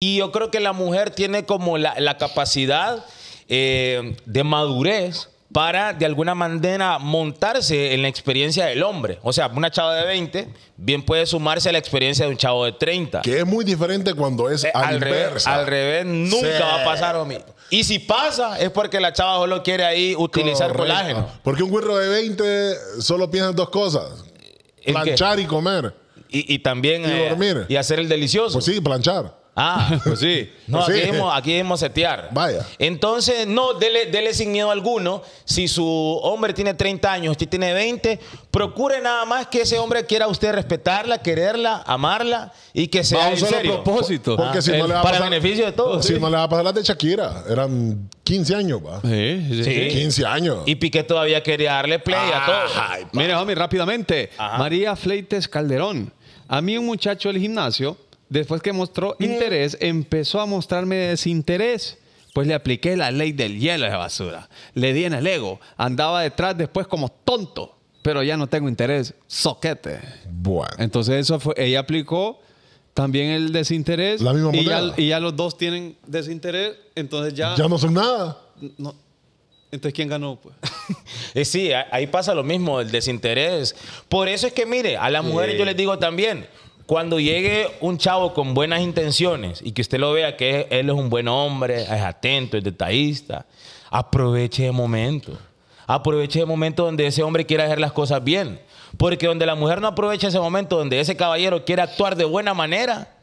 Y yo creo que la mujer tiene como la, la capacidad eh, de madurez para de alguna manera montarse en la experiencia del hombre. O sea, una chava de 20 bien puede sumarse a la experiencia de un chavo de 30. Que es muy diferente cuando es Eh, al, revés, al revés nunca Sí. va a pasar, homie. Y si pasa, es porque la chava solo quiere ahí utilizar Correcto. colágeno. Porque un güiro de 20 solo piensa en dos cosas. Planchar y comer. Y, y también Y eh, dormir. y hacer el delicioso. Pues sí, planchar. Ah, pues sí. No, Pues aquí, sí. Dijimos, aquí setear. Vaya. Entonces, no, dele, dele sin miedo alguno. Si su hombre tiene 30 años, usted tiene 20, procure nada más que ese hombre quiera a usted respetarla, quererla, amarla y que sea un en solo serio. propósito. Porque Ah, si no el- le va a para pasar- beneficio de todos. Si sí. no le va a pasar las de Shakira. Eran 15 años, va. Sí, sí, Sí. sí. 15 años. Y Piqué todavía quería darle play a todos. Ay. Mire, homie, rápidamente. María Fleites Calderón. A mí un muchacho del gimnasio, después que mostró interés, empezó a mostrarme desinterés. Pues le apliqué la ley del hielo de basura. Le di en el ego. Andaba detrás después como tonto. Pero ya no tengo interés. Soquete. Bueno. Entonces eso fue, ella aplicó también el desinterés. La misma y ya, y ya los dos tienen desinterés. Entonces ya... Ya no son nada. no. Entonces, ¿quién ganó? Pues? Eh, sí, ahí pasa lo mismo, el desinterés. Por eso es que, mire, a las mujeres yo les digo también, cuando llegue un chavo con buenas intenciones y que usted lo vea que él es un buen hombre, es atento, es detallista, aproveche el momento. Aproveche el momento donde ese hombre quiera hacer las cosas bien. Porque donde la mujer no aprovecha ese momento, donde ese caballero quiere actuar de buena manera,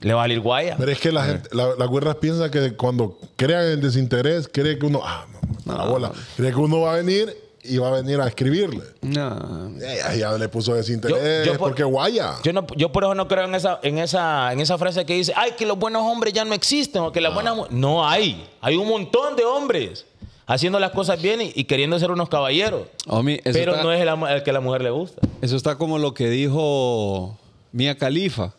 le va a salir guaya. Pero es que la gente, la- piensan que cuando crean el desinterés, cree que uno, ah, no, la bola, cree que uno va a venir y va a venir a escribirle. No. Ella ya le puso desinterés Yo- yo por- porque guaya. Yo, no, yo por eso no creo en esa, en, esa, en esa frase que dice, ay, que los buenos hombres ya no existen, o que las buenas... mu-". No hay. Hay un montón de hombres haciendo las cosas bien y, y queriendo ser unos caballeros. Homie, eso Pero está- no es el, el que a la mujer le gusta. Eso está como lo que dijo Mia Khalifa,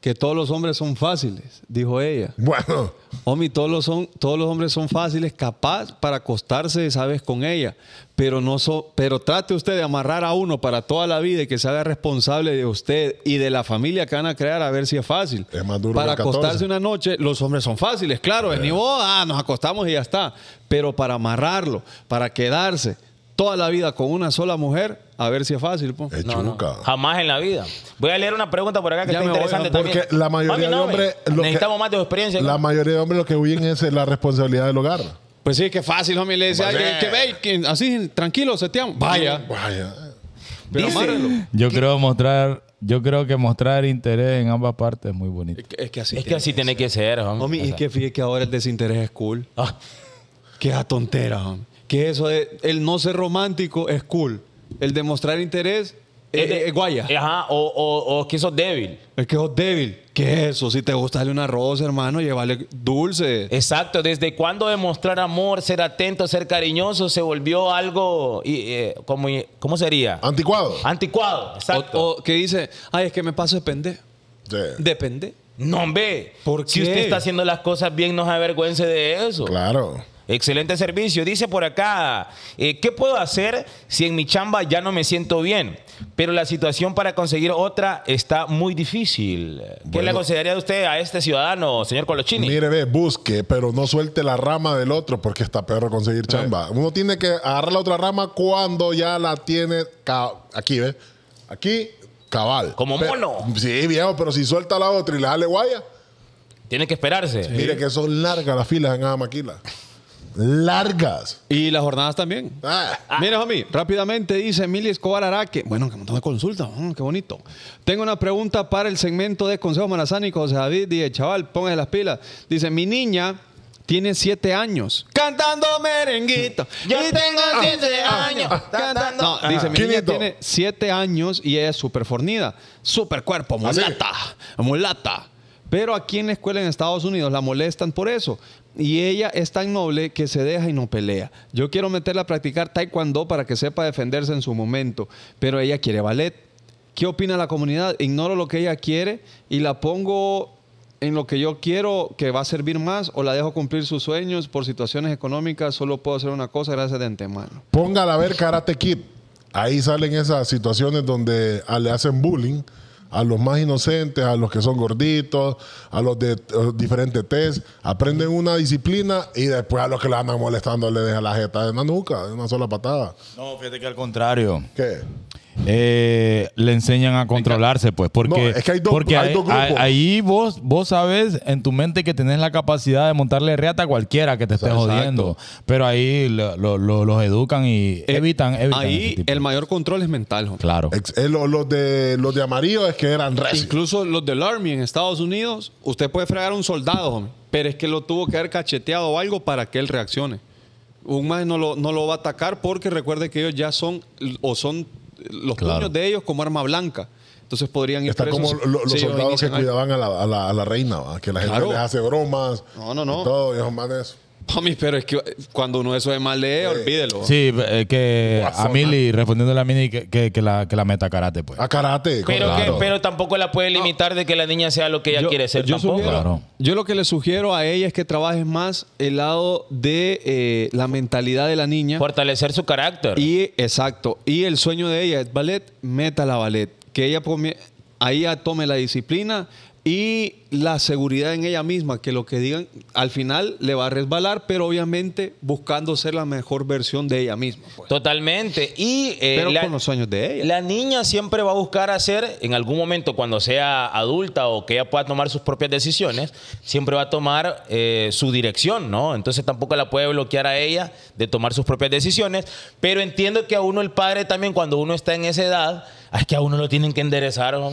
que todos los hombres son fáciles, dijo ella. Bueno, Homie, todos los, son, todos los hombres son fáciles, capaz para acostarse, sabes, con ella. Pero, no so- pero trate usted de amarrar a uno para toda la vida y que se haga responsable de usted y de la familia que van a crear a ver si es fácil. Es más duro para que el 14. acostarse una noche, los hombres son fáciles, claro, es ni vos, ah, nos acostamos y ya está. Pero para amarrarlo, para quedarse toda la vida con una sola mujer, a ver si es fácil. po. es No, no, chuca. jamás en la vida. Voy a leer una pregunta por acá que Ya está me voy, interesante Porque también. la mayoría Mami, de no, hombres. lo que- Necesitamos más de experiencia. La ¿no? mayoría de hombres lo que huyen es la responsabilidad del hogar. Pues sí, que fácil, homie. Le decía, Pues, "Ay, eh. que ve, que así, tranquilo, seteamos. Vaya. Vaya. Pero Dice-. Yo creo mostrar, yo creo que mostrar interés en ambas partes es muy bonito. Es que, es que así. Es que así tiene que ser, homie. Homie, O y sea, que fíjate que ahora el desinterés es cool. ah, Que a tontera, homie. Que eso de el no ser romántico es cool. El demostrar interés es, es de- es guaya. Ajá, o, o, o que sos débil. Es que sos débil. ¿Qué es eso? Si te gusta darle una rosa, hermano, llévale dulce. Exacto, desde cuando demostrar amor, ser atento, ser cariñoso se volvió algo y, eh, como ¿cómo sería? Anticuado. Anticuado, exacto. O, o que dice, ay, es que me paso de pende. Sí. Depende. no, hombre. ¿Por Si usted está haciendo las cosas bien, no se avergüence de eso. Claro. Excelente servicio. Dice por acá, eh, ¿qué puedo hacer si en mi chamba ya no me siento bien? Pero la situación para conseguir otra está muy difícil. ¿Qué Bueno. le aconsejaría usted a este ciudadano, señor Colochini? Mire, ve, busque, pero no suelte la rama del otro porque está perro conseguir chamba. Uno tiene que agarrar la otra rama cuando ya la tiene aquí, ¿ve? Aquí, cabal. Como mono. Sí, viejo, pero si suelta la otra y le dale guaya, Tiene que esperarse. mire que son largas las filas en Amaquila. Largas. Y las jornadas también. Ah. Mira, homie, rápidamente dice Emilia Escobar Araque. Bueno, que montón de consultas. mm, qué bonito. Tengo una pregunta para el segmento de Consejo Manazánico. José David, dice, chaval, póngase las pilas. Dice, mi niña tiene siete años. Cantando merenguito. Yo Y tengo siete años. Cantando. No, Ajá. dice, mi niña tiene siete años y ella es súper fornida. Súper cuerpo, ¿Ah, mulata. Mulata. Pero aquí en la escuela en Estados Unidos la molestan por eso. Y ella es tan noble que se deja y no pelea. Yo quiero meterla a practicar taekwondo para que sepa defenderse en su momento. Pero ella quiere ballet. ¿Qué opina la comunidad? Ignoro lo que ella quiere y la pongo en lo que yo quiero que va a servir más o la dejo cumplir sus sueños por situaciones económicas. Solo puedo hacer una cosa, gracias de antemano. Póngala a ver Karate Kid. Ahí salen esas situaciones donde le hacen bullying a los más inocentes, a los que son gorditos, a los de eh, diferentes test, aprenden una disciplina y después a los que le andan molestando le dejan la jeta de una nuca, de una sola patada. No, fíjate que al contrario. ¿Qué? Eh, le enseñan a controlarse, pues. Porque, No, es que hay dos- porque hay ahí, dos grupos. ahí- ahí vos, vos sabes en tu mente que tenés la capacidad de montarle reata a cualquiera que te esté Exacto. jodiendo. Pero ahí lo- lo- lo- los educan y evitan, evitan Ahí el mayor control es mental. hombre. Claro. Ex- eh, lo- los, de, los de amarillo es que eran recios. Incluso los del Army en Estados Unidos, usted puede fregar a un soldado, hombre, pero es que lo tuvo que haber cacheteado o algo para que él reaccione. Un más no lo, no lo va a atacar porque recuerde que ellos ya son, o son los Claro. puños de ellos como arma blanca. Entonces podrían ir Está presos como lo- los soldados que cuidaban a la, a la- a la reina, ¿va? que la gente Claro. les hace bromas. No, no, no. y todo, y esos manes. Homie, pero es que cuando uno eso de mal lee, olvídelo. Sí, eh, que a. Mili, respondiéndole a Mili, que, que, que la, que la meta karate, pues. A karate. Pero, claro. que, pero tampoco la puede limitar de que la niña sea lo que ella quiere ser yo tampoco. sugiero- Claro. yo lo que le sugiero a ella es que trabajes más el lado de eh, la mentalidad de la niña. Fortalecer su carácter. Y exacto. Y el sueño de ella es ballet, métala a ballet. Que ella ahí ya tome la disciplina y la seguridad en ella misma, que lo que digan al final le va a resbalar, pero obviamente buscando ser la mejor versión de ella misma. pues. Totalmente. Y eh, Pero la, con los sueños de ella. la niña siempre va a buscar hacer, en algún momento cuando sea adulta o que ella pueda tomar sus propias decisiones, siempre va a tomar eh, su dirección, ¿no? Entonces tampoco la puede bloquear a ella de tomar sus propias decisiones. Pero entiendo que a uno el padre también, cuando uno está en esa edad, es que a uno lo tienen que enderezar, ¿no?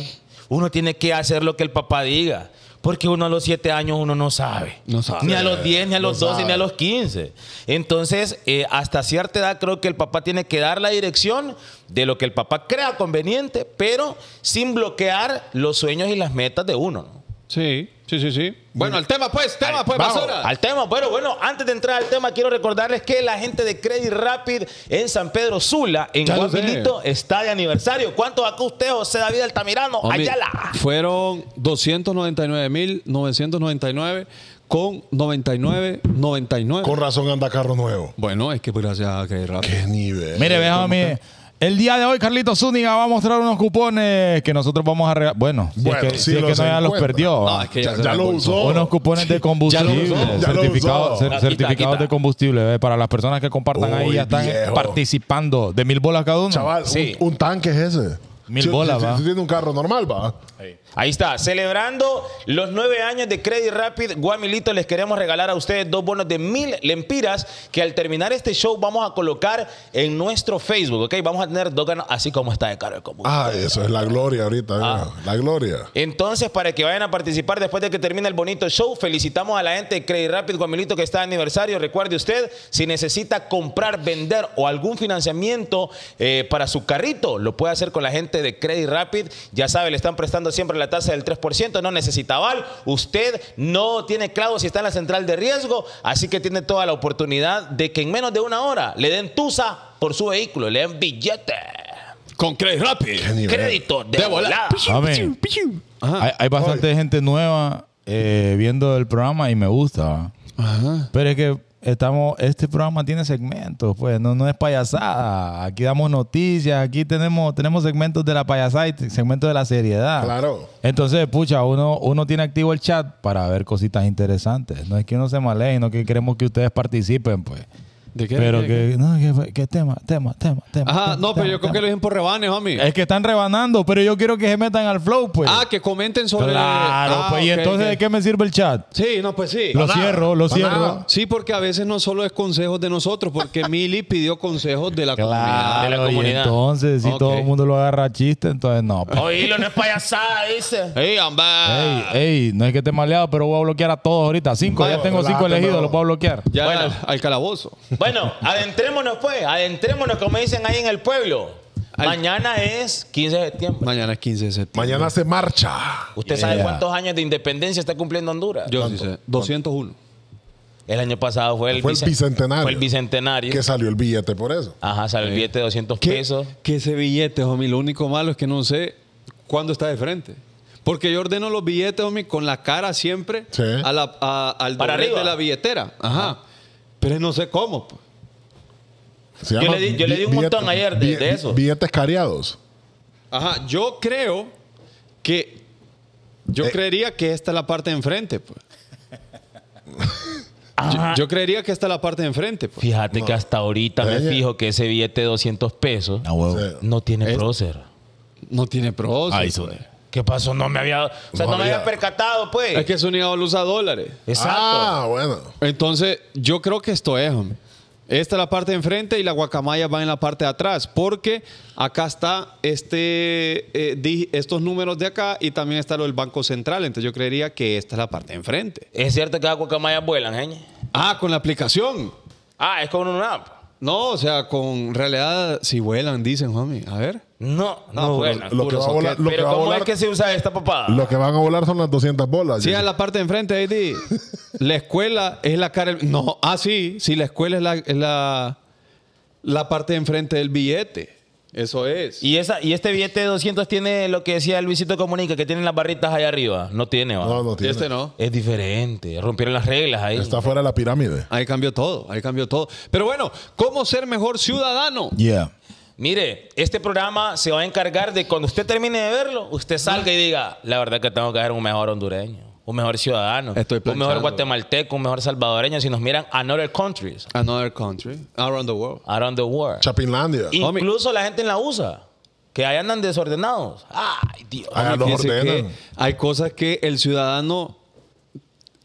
Uno tiene que hacer lo que el papá diga. Porque uno a los 7 años uno no sabe. No sabe. Ni a los 10, ni a los No 12, ni a los 15. Entonces, eh, hasta cierta edad creo que el papá tiene que dar la dirección de lo que el papá crea conveniente, pero sin bloquear los sueños y las metas de uno. ¿no? Sí, sí, sí, sí. Bueno, el tema pues, tema Al- pues, vamos, basura. Al tema, bueno, bueno, antes de entrar al tema, quiero recordarles que la gente de Credit Rapid en San Pedro Sula, en sé. Guapilito, está de aniversario. ¿Cuántos acá usted, José David Altamirano? Homie, Ayala. Fueron 299.999 con 99.99. Con razón anda carro nuevo. Bueno, es que pues, gracias a que rápido. Qué nivel. Mire, mi. El día de hoy, Carlito Zúñiga va a mostrar unos cupones que nosotros vamos a regalar. Bueno, si Bueno, es que, si si es que los no ya los perdió. No, es que Ya, ya lo usó. Unos cupones de combustible, certificado- certificados de combustible. eh, Para las personas que compartan ahí ya están viejo. participando. De mil bolas cada uno. Chaval, Sí. un, un tanque es ese. Mil Si- bolas, si, va. Si, tiene un carro normal, va. Ahí está, celebrando los nueve años de Credit Rapid Guamilito, les queremos regalar a ustedes dos bonos de mil lempiras que al terminar este show vamos a colocar en nuestro Facebook, ¿ok? Vamos a tener dos ganas, así como está de caro el combustible. Ah, eso es la gloria ahorita. Ah. La gloria. Entonces, para que vayan a participar después de que termine el bonito show, felicitamos a la gente de Credit Rapid Guamilito que está de aniversario. Recuerde usted, si necesita comprar, vender o algún financiamiento eh, para su carrito, lo puede hacer con la gente de Credit Rapid. Ya sabe, le están prestando siempre la tasa del 3%, no necesita aval. Usted no tiene clavo si está en la central de riesgo, así que tiene toda la oportunidad de que en menos de una hora le den tusa por su vehículo, le den billete, Con Credit Rapid. Crédito de, De volada. Hay, hay bastante gente nueva eh, viendo el programa y me gusta. Pero es que estamos, este programa tiene segmentos, pues no, no es payasada. Aquí damos noticias, aquí tenemos, tenemos segmentos de la payasada y segmentos de la seriedad. Claro. Entonces, pucha, uno, uno tiene activo el chat para ver cositas interesantes. No es que uno se malee, no que queremos que ustedes participen, pues. ¿De qué? Pero ¿Qué- que, no, que, que tema, tema, tema, tema. Ajá, tema, no, pero tema, yo creo que lo dicen por rebanes, homie. Es que están rebanando, pero yo quiero que se metan al flow, pues. Ah, que comenten sobre. Claro, Ah, pues, y entonces. ¿de qué me sirve el chat? Sí, no, pues sí. Lo cierro, lo para cierro. nada. Sí, porque a veces no solo es consejos de nosotros, porque Mili pidió consejos de la Claro, comunidad. de la y comunidad. entonces, si todo el mundo lo agarra a chiste, entonces no. pues. Oílo, no es payasada, dice. ¡Ey, amba! Ey, ey, no es que esté maleado, pero voy a bloquear a todos ahorita. Cinco, Vaya, ya tengo cinco elegidos, bro. los voy a bloquear. Ya Bueno. al, al calabozo. Bueno, adentrémonos pues, adentrémonos como dicen ahí en el pueblo. Al- Mañana es 15 de septiembre. Mañana es 15 de septiembre. Mañana se marcha. ¿Usted Yeah. sabe cuántos años de independencia está cumpliendo Honduras? Yo sí sé. 201. El año pasado fue el, Fue el bice- bicentenario. Fue el bicentenario. Que salió el billete por eso. Ajá, sale el billete de 200 ¿Qué, pesos. que ese billete, homie, lo único malo es que no sé cuándo está de frente. Porque yo ordeno los billetes, homie, con la cara siempre Sí. a la, a- al Para doblez arriba. de la billetera. Ajá. Pero no sé cómo. pues. Se Yo le di- yo le di un montón ayer de- de eso. Billetes cariados. Ajá. Yo creo que yo Eh. creería que esta es la parte de enfrente, pues. Yo, yo creería que esta es la parte de enfrente, pues. Fíjate que hasta ahorita me Ella- fijo que ese billete de 200 pesos A huevo. Sí. no tiene prócer. No tiene pros. Ay, pues. ¿Qué pasó? No me había, o sea, No no, me había. percatado, pues. Es que su unidad usa dólares. Exacto. Ah, bueno. Entonces, yo creo que esto es, hombre. Esta es la parte de enfrente y la guacamaya va en la parte de atrás, porque acá está este, eh, di- estos números de acá y también está lo del Banco Central. Entonces, yo creería que esta es la parte de enfrente. Es cierto que las guacamayas vuelan, ¿eh? Ah, con la aplicación. Ah, es con una app. No, o sea, con realidad, si vuelan, dicen, homie. A ver. No, no, No, vuelan. Lo que, va a volar, soquete. lo, que Pero va a ¿cómo volar, es que se usa esta papada? lo que van a volar son las 200 bolas. Sí, a la parte de enfrente, Eddie. La escuela es la cara. del- No, ah, sí, sí, la escuela es la, es la, la parte de enfrente del billete. Eso es. Y, esa, y este billete de 200 tiene lo que decía Luisito Comunica, que tiene las barritas allá arriba. No tiene, va. No, no tiene. este no. Es diferente. Rompieron las reglas ahí. Está fuera de la pirámide. Ahí cambió todo, ahí cambió todo. Pero bueno, ¿cómo ser mejor ciudadano? Yeah. Mire, este programa se va a encargar de cuando usted termine de verlo, usted salga y diga, la verdad que tengo que ser un mejor hondureño, un mejor ciudadano, Estoy un mejor guatemalteco, un mejor salvadoreño, si nos miran a other countries, Another country, around the world. around the world. Chapinlandia. Incluso la gente en la USA, que ahí andan desordenados. Ay, Dios. Homie, los ordenan. que hay cosas que el ciudadano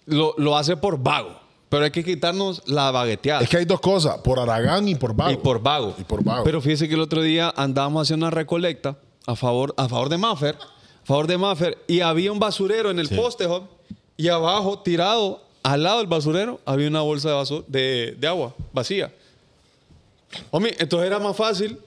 lo, lo hace por vago, pero hay que quitarnos la bagueteada. Es que hay dos cosas, por Aragán y por Vago. Y por vago. Y por vago. Pero fíjese que el otro día andábamos haciendo una recolecta a favor, a favor de Maffer, a favor de Maffer, y había un basurero en el poste, joven, y abajo, tirado, al lado del basurero, había una bolsa de, basu- de, de agua vacía. Hombre, entonces era más fácil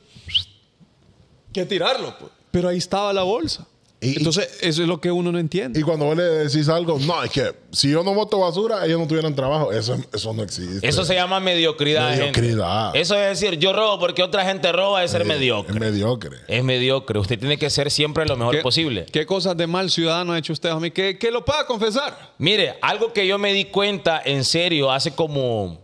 que tirarlo, pues. Pero ahí estaba la bolsa. Y- entonces, eso es lo que uno no entiende. Y cuando vos le decís algo, no, es que si yo no voto basura, ellos no tuvieran trabajo. Eso, eso no existe. Eso se llama mediocridad. gente. Mediocridad. Eso es decir, yo robo porque otra gente roba, es ser mediocre. Es mediocre. Es mediocre. Usted tiene que ser siempre lo mejor ¿Qué, posible. ¿Qué cosas de mal ciudadano ha hecho usted, homie? Que, que lo pueda confesar. Mire, algo que yo me di cuenta en serio hace como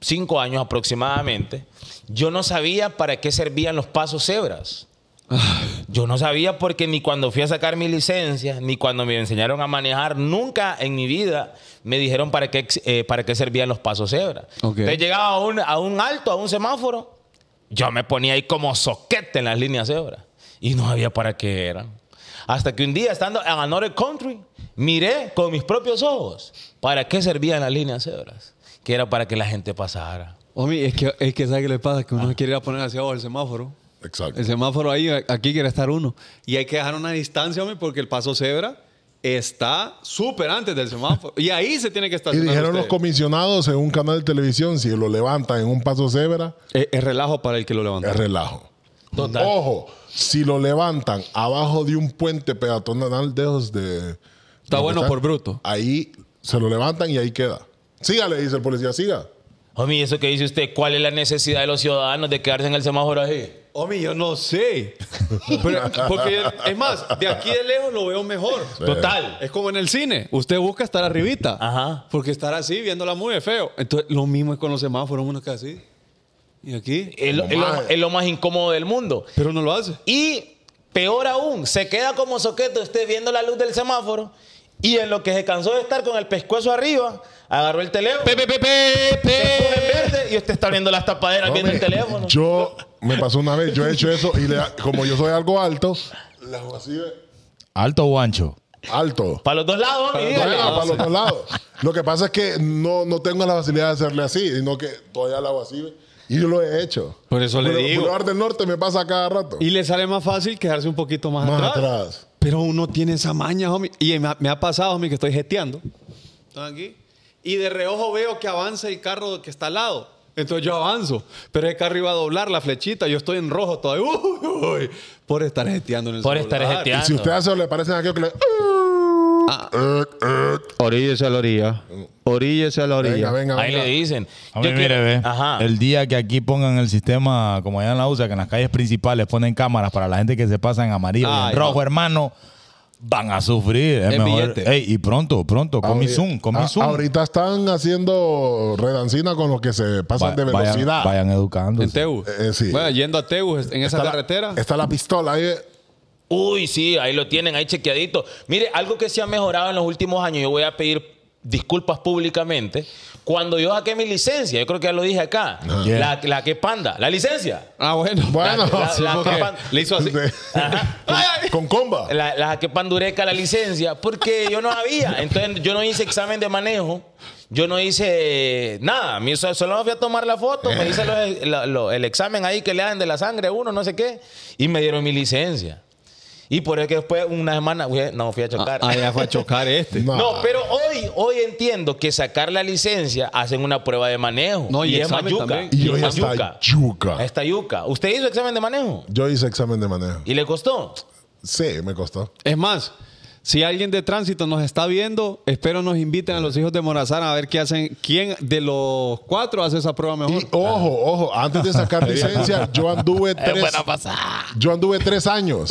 cinco años aproximadamente, yo no sabía para qué servían los pasos cebras. Yo no sabía porque ni cuando fui a sacar mi licencia, ni cuando me enseñaron a manejar, nunca en mi vida me dijeron para qué, eh, para qué servían los pasos cebras. Ok. Entonces llegaba a un, a un alto, a un semáforo, yo me ponía ahí como soquete en las líneas cebras y no sabía para qué eran. Hasta que un día, estando en Another Country, miré con mis propios ojos para qué servían las líneas cebras, que era para que la gente pasara. Homie, es que, es que ¿sabe qué le pasa? Que uno se quiere ir a poner hacia abajo el semáforo. Exacto. El semáforo ahí, aquí quiere estar uno. Y hay que dejar una distancia, homie, porque el paso cebra está súper antes del semáforo. Y ahí se tiene que Y estacionar dijeron los usted. comisionados en un canal de televisión, si lo levantan en un paso cebra, Es, es relajo para el que lo levanta. es relajo. Total. Ojo, si lo levantan abajo de un puente peatonal de esos de... Está de bueno por bruto. Ahí se lo levantan y ahí queda. Siga, le dice el policía, siga. Homie, eso que dice usted, ¿cuál es la necesidad de los ciudadanos de quedarse en el semáforo ahí? Homie, yo no sé. Pero- porque, es más, de aquí de lejos lo veo mejor. Total. Es como en el cine. Usted busca estar arribita. Ajá. Porque estar así, viéndola muy es feo. Entonces, lo mismo es con los semáforos. Uno que así. Y aquí. Es lo, Como es lo- más. es lo más incómodo del mundo. Pero no lo hace. Y peor aún, se queda como soqueto usted viendo la luz del semáforo y en lo que se cansó de estar con el pescuezo arriba, agarró el teléfono, se puso en verde y usted está abriendo las tapaderas viendo el Hombre, teléfono. Yo, me pasó una vez, yo he hecho eso y le- como yo soy algo alto, le hago así de Alto o ancho. alto. Para los dos lados, Para, los dos lados. Lo que pasa es que no, no tengo la facilidad de hacerle así, sino que todavía lo hago así. Y yo lo he hecho. Por eso le Boule- digo. Boulevard del Norte me pasa cada rato. Y le sale más fácil quedarse un poquito más, Más atrás. atrás. Pero uno tiene esa maña, homie. Y me ha, me ha pasado, homie, que estoy jeteando. Estoy aquí. Y de reojo veo que avanza el carro que está al lado. Entonces yo avanzo. Pero el carro iba a doblar la flechita. Yo estoy en rojo todavía. Uy, uy, por estar jeteando en el Por celular. estar Y jeteando. si usted hace, le parecen aquello que le. Ah. Oríllese a la orilla. Oríllese a la Venga, venga, Ahí le dicen. A Yo mí, quiero- mire, ve. Ajá. El día que aquí pongan el sistema, como allá en la USA, que en las calles principales ponen cámaras para la gente que se pasa en amarillo y Ay, en rojo, no. hermano, van a sufrir. Es El mejor. billete. Ey, y pronto, pronto, con mi Zoom, con mi a- Zoom. Ahorita están haciendo redancina con los que se pasan Va- de velocidad. Vayan, vayan educando. En Teu. Eh, sí. Bueno, yendo a Teu en esa Está la- carretera. está la pistola ahí. Uy, sí, ahí lo tienen, ahí chequeadito. Mire, algo que se ha mejorado en los últimos años, yo voy a pedir disculpas públicamente. Cuando yo saqué mi licencia, yo creo que ya lo dije acá, Yeah. la, la que panda, la licencia. Ah, bueno. Bueno, La- la- que pan- le hizo así. Ajá. Con comba. La, la saqué pandureca la licencia porque yo no había. Entonces yo no hice examen de manejo. Yo no hice nada. A mí so- solo me fui a tomar la foto. Me hice los- el examen ahí que le dan de la sangre a uno, no sé qué. Y me dieron mi licencia. Y por eso que después, una semana, no, fui a chocar. Ah, ya fue a chocar este. No. No, pero hoy, hoy entiendo que sacar la licencia hacen una prueba de manejo. No, y es examen mayuca. Y Y hoy es está mayuca. yuca. Está yuca. ¿Usted hizo examen de manejo? Yo hice examen de manejo. ¿Y le costó? Sí, me costó. Es más, si alguien de tránsito nos está viendo, espero nos inviten a los hijos de Morazán a ver qué hacen, quién de los cuatro hace esa prueba mejor. Y ojo, ojo, antes de sacar licencia, yo anduve tres. Yo anduve tres años.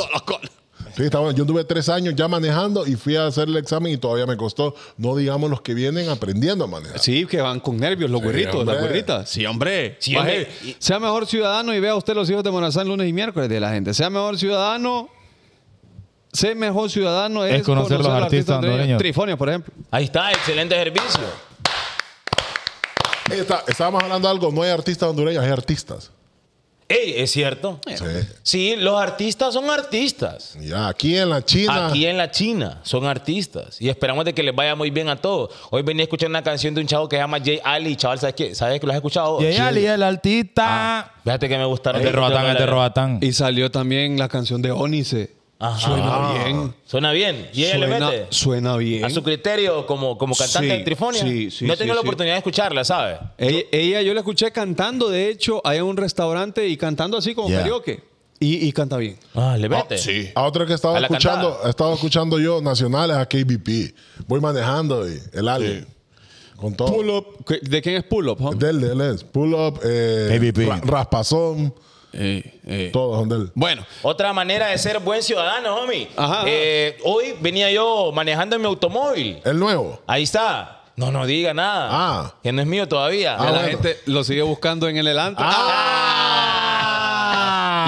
Sí, está bueno. Yo anduve tres años ya manejando y fui a hacer el examen y todavía me costó. No digamos los que vienen aprendiendo a manejar. Sí, que van con nervios, los güerritos, hombre. las güerritas. Sí, hombre. Sí, Baje. hombre. Y- Sea mejor ciudadano y vea usted los hijos de Morazán lunes y miércoles de la gente. Sea mejor ciudadano. Ser mejor ciudadano es, Es conocer los artistas hondureños. Trifonio, por ejemplo. Ahí está, excelente servicio. Está- estábamos hablando de algo. No hay artistas hondureños, hay artistas. Ey, es cierto. Sí. Sí, los artistas son artistas. Ya, aquí en la China. Aquí en la China son artistas. Y esperamos de que les vaya muy bien a todos. Hoy venía a escuchar una canción de un chavo que se llama Jay Ali. Chaval, ¿sabes qué? ¿Sabes que lo has escuchado? Y Ali, el artista. Fíjate que me gustaron. Es de Roatán, es de Roatán. Y salió también la canción de Ónice. Ajá. Suena bien. Suena bien. ¿Y ella le Suena, mete? suena bien. A su criterio como, como cantante Sí, de Trifonia. sí, sí, no he sí, tenido la sí. oportunidad de escucharla, ¿sabes? Ella, ella, yo la escuché cantando, de hecho, allá en un restaurante y cantando así como Yeah. karaoke. Y, y canta bien. Ah, le Ah, mete. A otro que estaba A la escuchando, cantada. estaba escuchando yo nacionales a KBP. Voy manejando y el Ali. Con todo. Pull up. ¿Qué- ¿De quién es Pull Up? huh? De él, de él es. Pull up, eh, KBP. ra- raspazón, Eh, eh. todos son de él. Bueno, Otra manera de ser buen ciudadano, homie. Ajá. Eh, hoy venía yo manejando en mi automóvil. El nuevo. Ahí está. No, no diga nada. Ah. Que no es mío todavía. ya la bueno. gente lo sigue buscando en el Elantra. Ah.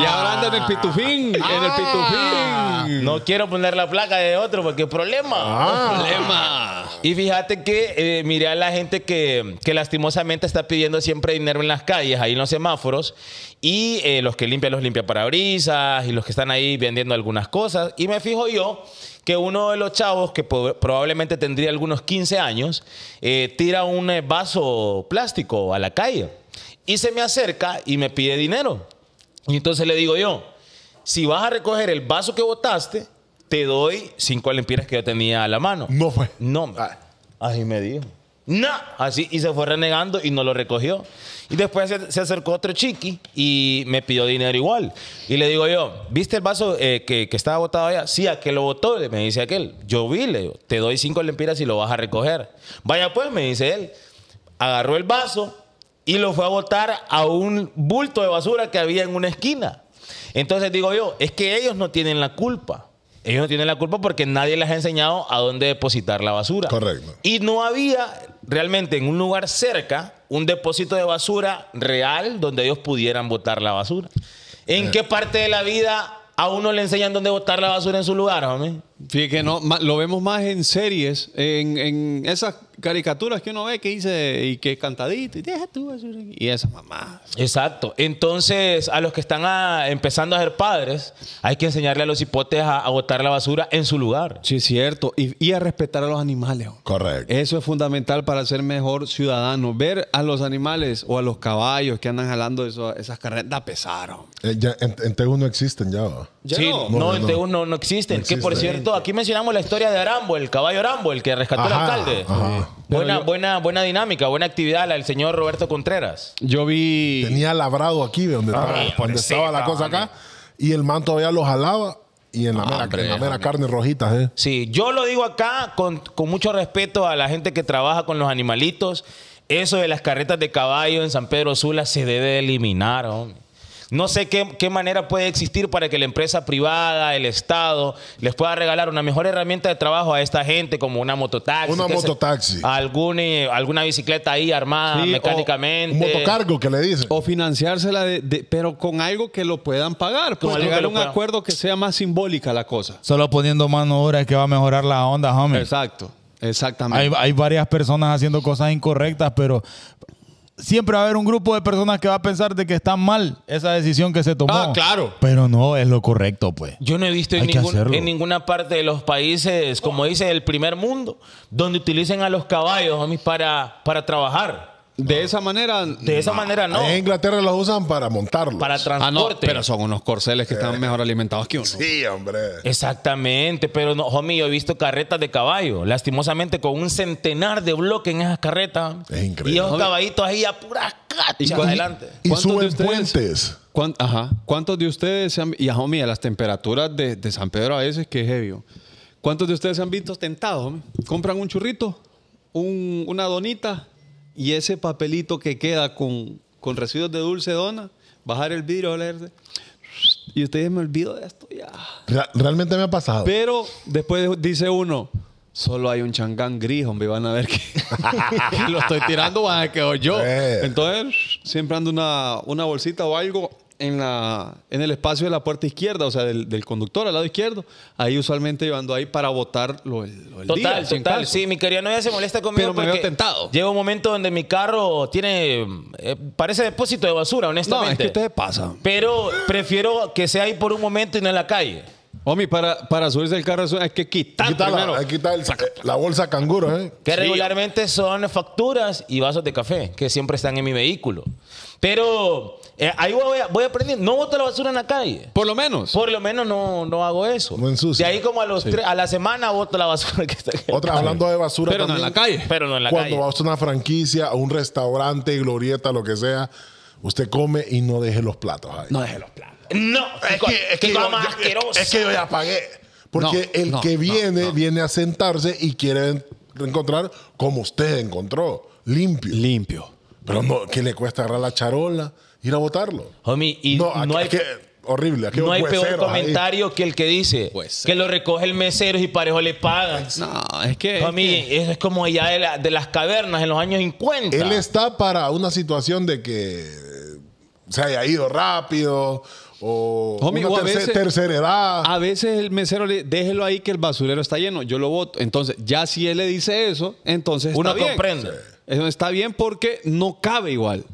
Y ahora anda en el Pitufín. En el Pitufín. No quiero poner la placa de otro porque problema. Ah. Problema. Y fíjate que eh, miré a la gente que, que lastimosamente está pidiendo siempre dinero en las calles, ahí en los semáforos, y eh, los que limpian los limpiaparabrisas y los que están ahí vendiendo algunas cosas. Y me fijo yo que uno de los chavos, que probablemente tendría algunos 15 años, eh, tira un eh, vaso plástico a la calle y se me acerca y me pide dinero. Y entonces le digo yo, si vas a recoger el vaso que botaste, te doy cinco lempiras que yo tenía a la mano. No fue. No, así me dijo. No, así, y se fue renegando y no lo recogió. Y después se, se acercó otro chiqui y me pidió dinero igual. Y le digo yo, ¿viste el vaso eh, que, que estaba botado allá? Sí, ¿a qué lo botó? Me dice aquel. Yo vi, le digo, te doy cinco lempiras y lo vas a recoger. Vaya pues, me dice él. Agarró el vaso y lo fue a botar a un bulto de basura que había en una esquina. Entonces digo yo, es que ellos no tienen la culpa. Ellos no tienen la culpa porque nadie les ha enseñado a dónde depositar la basura. Correcto. Y no había realmente en un lugar cerca un depósito de basura real donde ellos pudieran botar la basura. ¿En qué parte de la vida a uno le enseñan dónde botar la basura en su lugar, hombre? Fíjate que no, lo vemos más en series, en, en esas caricaturas que uno ve que dice y que cantadito y deja tu basura aquí", y esa mamá. Exacto. Entonces, a los que están a- empezando a ser padres, hay que enseñarle a los hipotes a, a botar la basura en su lugar. Sí, es cierto. Y, y a respetar a los animales. Correcto. Eso es fundamental para ser mejor ciudadano. Ver a los animales o a los caballos que andan jalando eso- esas carretas da pesar. hombre. Eh, ya, en, en Tegu no existen ya. ¿va? Ya sí, no. no, No, en no. Tegu no, no existen. No que por cierto, aquí mencionamos la historia de Arambo, el caballo Arambo, el que rescató al alcalde. ajá. Buena, yo- buena, buena dinámica, buena actividad la del señor Roberto Contreras. Yo vi. Tenía labrado aquí, ve, donde, estaba, hombre, donde sí, estaba la cosa hombre. acá. Y el man todavía lo jalaba. Y en la mera, hombre, en la mera carne rojitas, ¿eh? Sí, yo lo digo acá con, con mucho respeto a la gente que trabaja con los animalitos. Eso de las carretas de caballo en San Pedro Sula se debe de eliminar, hombre. No sé qué, qué manera puede existir para que la empresa privada, el Estado, les pueda regalar una mejor herramienta de trabajo a esta gente, como una mototaxi. Una mototaxi. algún, eh, alguna bicicleta ahí armada Sí, o- mecánicamente. Un motocargo que le dicen. O financiársela, de, de- pero con algo que lo puedan pagar. Con Pues llegar a un puedan- acuerdo que sea más simbólica la cosa. Solo poniendo mano dura es que va a mejorar la onda, homie. Exacto, exactamente. Hay, hay varias personas haciendo cosas incorrectas, pero siempre va a haber un grupo de personas que va a pensar de que está mal esa decisión que se tomó. Ah, claro. Pero no es lo correcto, pues. Yo no he visto en, ningún- en ninguna parte de los países, como dice el primer mundo, donde utilicen a los caballos homies, para, para trabajar. De esa manera. De esa manera no. En Inglaterra los usan para montarlos. Para Ah, no, transporte. pero son unos corceles que están mejor alimentados que uno. Sí, hombre. Exactamente, pero no, homie, yo he visto carretas de caballo, lastimosamente con un centenar de bloques en esas carretas. Es increíble. Y esos Homie. caballitos ahí a puras ¿Y cachas adelante. Y ¿Cuántos de suben ustedes- puentes. ¿Cuán- ajá. ¿Cuántos de ustedes se han Y homie, a las temperaturas de, de San Pedro a veces que es heavy. oh. ¿Cuántos de ustedes se han visto tentados? homie? Compran un churrito, un- una donita y ese papelito que queda con, con residuos de dulce dona, bajar el vidrio, olerse. Y ustedes me olvido de esto ya. Realmente me ha pasado. Pero después dice uno, solo hay un changán gris, hombre, van a ver que, que lo estoy tirando, van a ver que soy yo. Eh. Entonces, siempre ando una, una bolsita o algo en, la, en el espacio de la puerta izquierda, o sea, del, del conductor al lado izquierdo. Ahí usualmente yo ando ahí para botar lo, el, lo del día, Total, sin total. Sí, mi querida novia se molesta conmigo Pero me veo porque tentado. llega un momento donde mi carro tiene, eh, parece depósito de basura, No, honestamente. es que ustedes pasan. Pero prefiero que sea ahí por un momento y no en la calle. Homie, para, para subirse el carro hay que quitar Hay que quitar la- primero. hay que quitar el- la bolsa canguro, ¿eh? Que Sí. regularmente son facturas y vasos de café, que siempre están en mi vehículo. Pero eh, ahí voy, a- voy aprendiendo. No boto la basura en la calle. Por lo menos. Por lo menos no, no hago eso. No ensucia. De ahí como a, los tres- a la semana boto la basura que está Otra, hablando de basura pero no en también, la calle. Pero no en la Cuando calle. vas a una franquicia, a un restaurante, glorieta, lo que sea, usted come y no deje los platos ahí. No deje los platos. No, qué cosa más asquerosa. es que yo ya pagué. Porque No, el no, que no, viene, no. viene a sentarse y quiere encontrar como usted encontró, limpio. Limpio. Pero no, ¿qué le cuesta agarrar la charola, ir a botarlo? Homie, y no, no, hay, horrible. Aquí no hay peor ahí. comentario que el que dice que lo recoge el mesero y parejo le pagan. No, es que. es Homie, que- eso es como ya de, la- de las cavernas en los años 50. Él está para una situación de que se haya ido rápido o Homie, una o a terce- veces- tercera edad. A veces el mesero le déjelo ahí que el basurero está lleno, yo lo voto. Entonces, ya si él le dice eso, entonces Uno está bien. comprende. Eso está bien porque no cabe igual.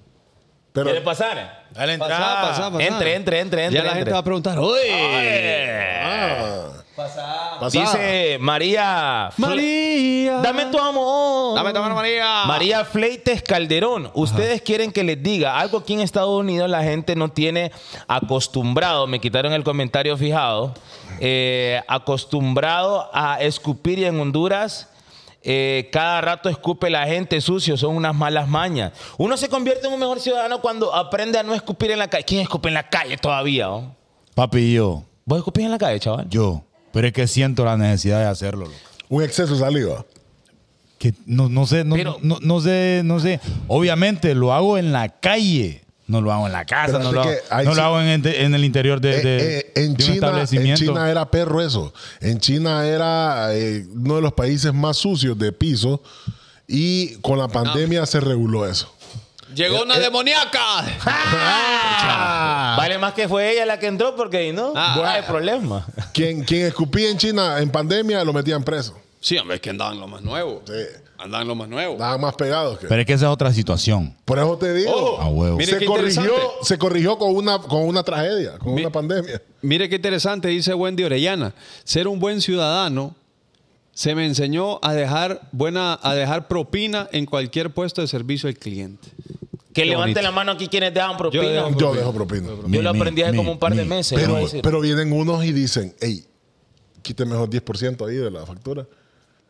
Pero ¿Quiere pasar? Dale, Pasá, entrada. pasá, pasá. Entre, entre, entre, entre. Ya la gente va a preguntar, oye, ah, pasada. Dice María. María. Dame tu amor. Dame tu amor, María. María Fleites Calderón. Ustedes quieren que les diga algo aquí en Estados Unidos la gente no tiene acostumbrado. Me quitaron el comentario fijado. eh, acostumbrado a escupir y en Honduras. Eh, cada rato escupe la gente sucio, son unas malas mañas. Uno se convierte en un mejor ciudadano cuando aprende a no escupir en la calle. ¿Quién escupe en la calle todavía? oh? Papi, yo, ¿Vos escupís en la calle, chaval? yo. Pero es que siento la necesidad de hacerlo. loco. Un exceso de saliva. Que no, no sé, no, Pero- no, no sé, no sé. Obviamente lo hago en la calle. No lo hago en la casa, no, lo hago, no lo en, en el interior de, Eh, de- eh, en, de un China, en establecimiento. China era perro eso. En China era eh, uno de los países más sucios de piso y con la pandemia se reguló eso. Llegó una demoníaca. Vale más que fue ella la que entró porque no, Ah. no hay problema. Quien, quien escupía en China en pandemia lo metían preso. Sí, hombre, es que andaban lo más nuevo. Sí. Andaban lo más nuevo. Estaban más pegados que. Pero es que esa es otra situación. Por eso te digo. Ojo. A huevo. Mire se, corrigió, se corrigió con una, con una tragedia, con Mi- una pandemia. Mire qué interesante, dice Wendy Orellana. Ser un buen ciudadano se me enseñó a dejar buena, a dejar propina en cualquier puesto de servicio al cliente. Que Qué levanten bonito. la mano aquí quienes dejan propina. Yo dejo Yo dejo propina. Mi- lo aprendí hace mi- como un par de meses. Pero, vienen unos y dicen, hey, quíteme mejor 10% ahí de la factura.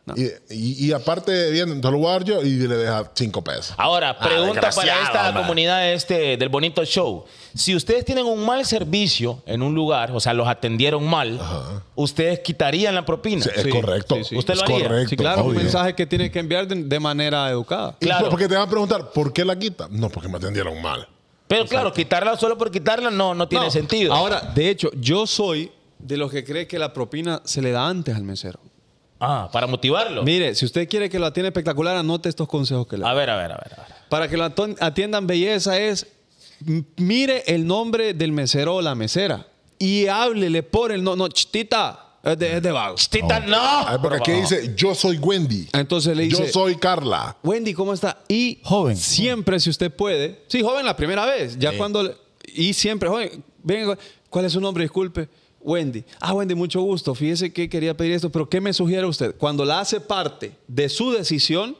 No. Y, y- y aparte vienen, te lo voy a dar yo y le deja 5 pesos. Ahora, pregunta para esta comunidad este, del bonito show. Si ustedes tienen un mal servicio en un lugar, o sea, los atendieron mal, ¿ustedes quitarían la propina? Sí, es Sí, correcto. sí, sí. ¿Usted es lo haría? correcto. Sí, claro, un obvio. mensaje que tienes que enviar de, de manera educada. Claro. Porque te van a preguntar, ¿por qué la quita? No, porque me atendieron mal. Pero claro, quitarla solo por quitarla no, no tiene No. sentido. Ahora, de hecho, yo soy de los que cree que la propina se le da antes al mesero. Ah, para motivarlo. Mire, si usted quiere que lo atienda espectacular, anote estos consejos que le A doy. ver, a ver, a ver. a ver. Para que lo atiendan belleza es, mire el nombre del mesero o la mesera y háblele por el no, no, chitita, es de, es de vago. Tita, no. Ay, porque aquí dice, yo soy Wendy. Entonces le dice, Yo soy Carla. Wendy, ¿cómo está? Y Joven. siempre, si usted puede. Sí, joven la primera vez. Ya cuando. Y siempre, joven, venga, ¿cuál es su nombre? Disculpe. Wendy. Ah, Wendy, mucho gusto. Fíjese que quería pedir esto, pero ¿qué me sugiere usted? Cuando la hace parte de su decisión,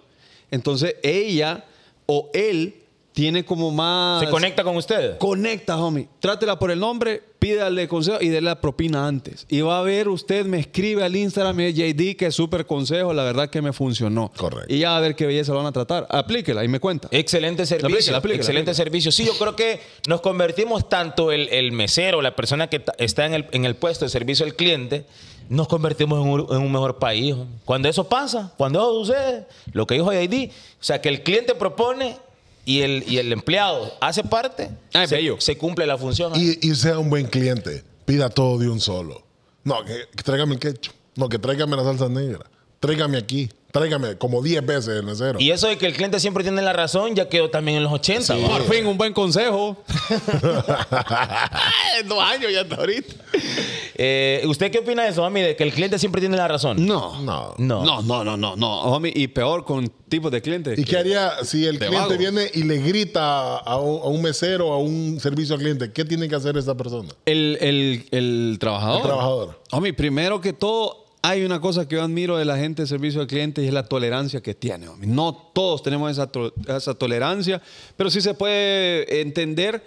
entonces ella o él tiene como más. Se conecta con usted. Conecta, homie. Trátela por el nombre, pídale consejo y déle la propina antes. Y va a ver, usted me escribe al Instagram, y JD, que es súper consejo, la verdad que me funcionó. Correcto. Y ya va a ver qué belleza lo van a tratar. Aplíquela y me cuenta. Excelente servicio. aplíquela, aplíquela, excelente aplíquela. servicio. Sí, yo creo que nos convertimos tanto el, el mesero, la persona que está en el, en el puesto de servicio al cliente, nos convertimos en un, en un mejor país. Cuando eso pasa, cuando eso sucede, lo que dijo JD, o sea, que el cliente propone y el, y el empleado hace parte, Ah, es se, bello. se cumple la función. Y, y sea un buen cliente. Pida todo de un solo. No, que, que tráigame el ketchup. No, que tráigame la salsa negra. Tráigame aquí. Tráigame como 10 veces el mesero. Y eso de que el cliente siempre tiene la razón ya quedó también en los 80. ¿va? Por fin, un buen consejo. Dos años ya hasta ahorita. Eh, ¿Usted qué opina de eso, mami? De que el cliente siempre tiene la razón. No. No. No. No, no, no, no, no. Homie, y peor con tipos de clientes. ¿Y qué haría si el cliente vago. viene y le grita a un, a un mesero, a un servicio al cliente? ¿Qué tiene que hacer esa persona? El, el, el trabajador. El trabajador. Homie, primero que todo, hay una cosa que yo admiro de la gente de servicio al cliente y es la tolerancia que tiene. No todos tenemos esa, esa tolerancia, pero sí se puede entender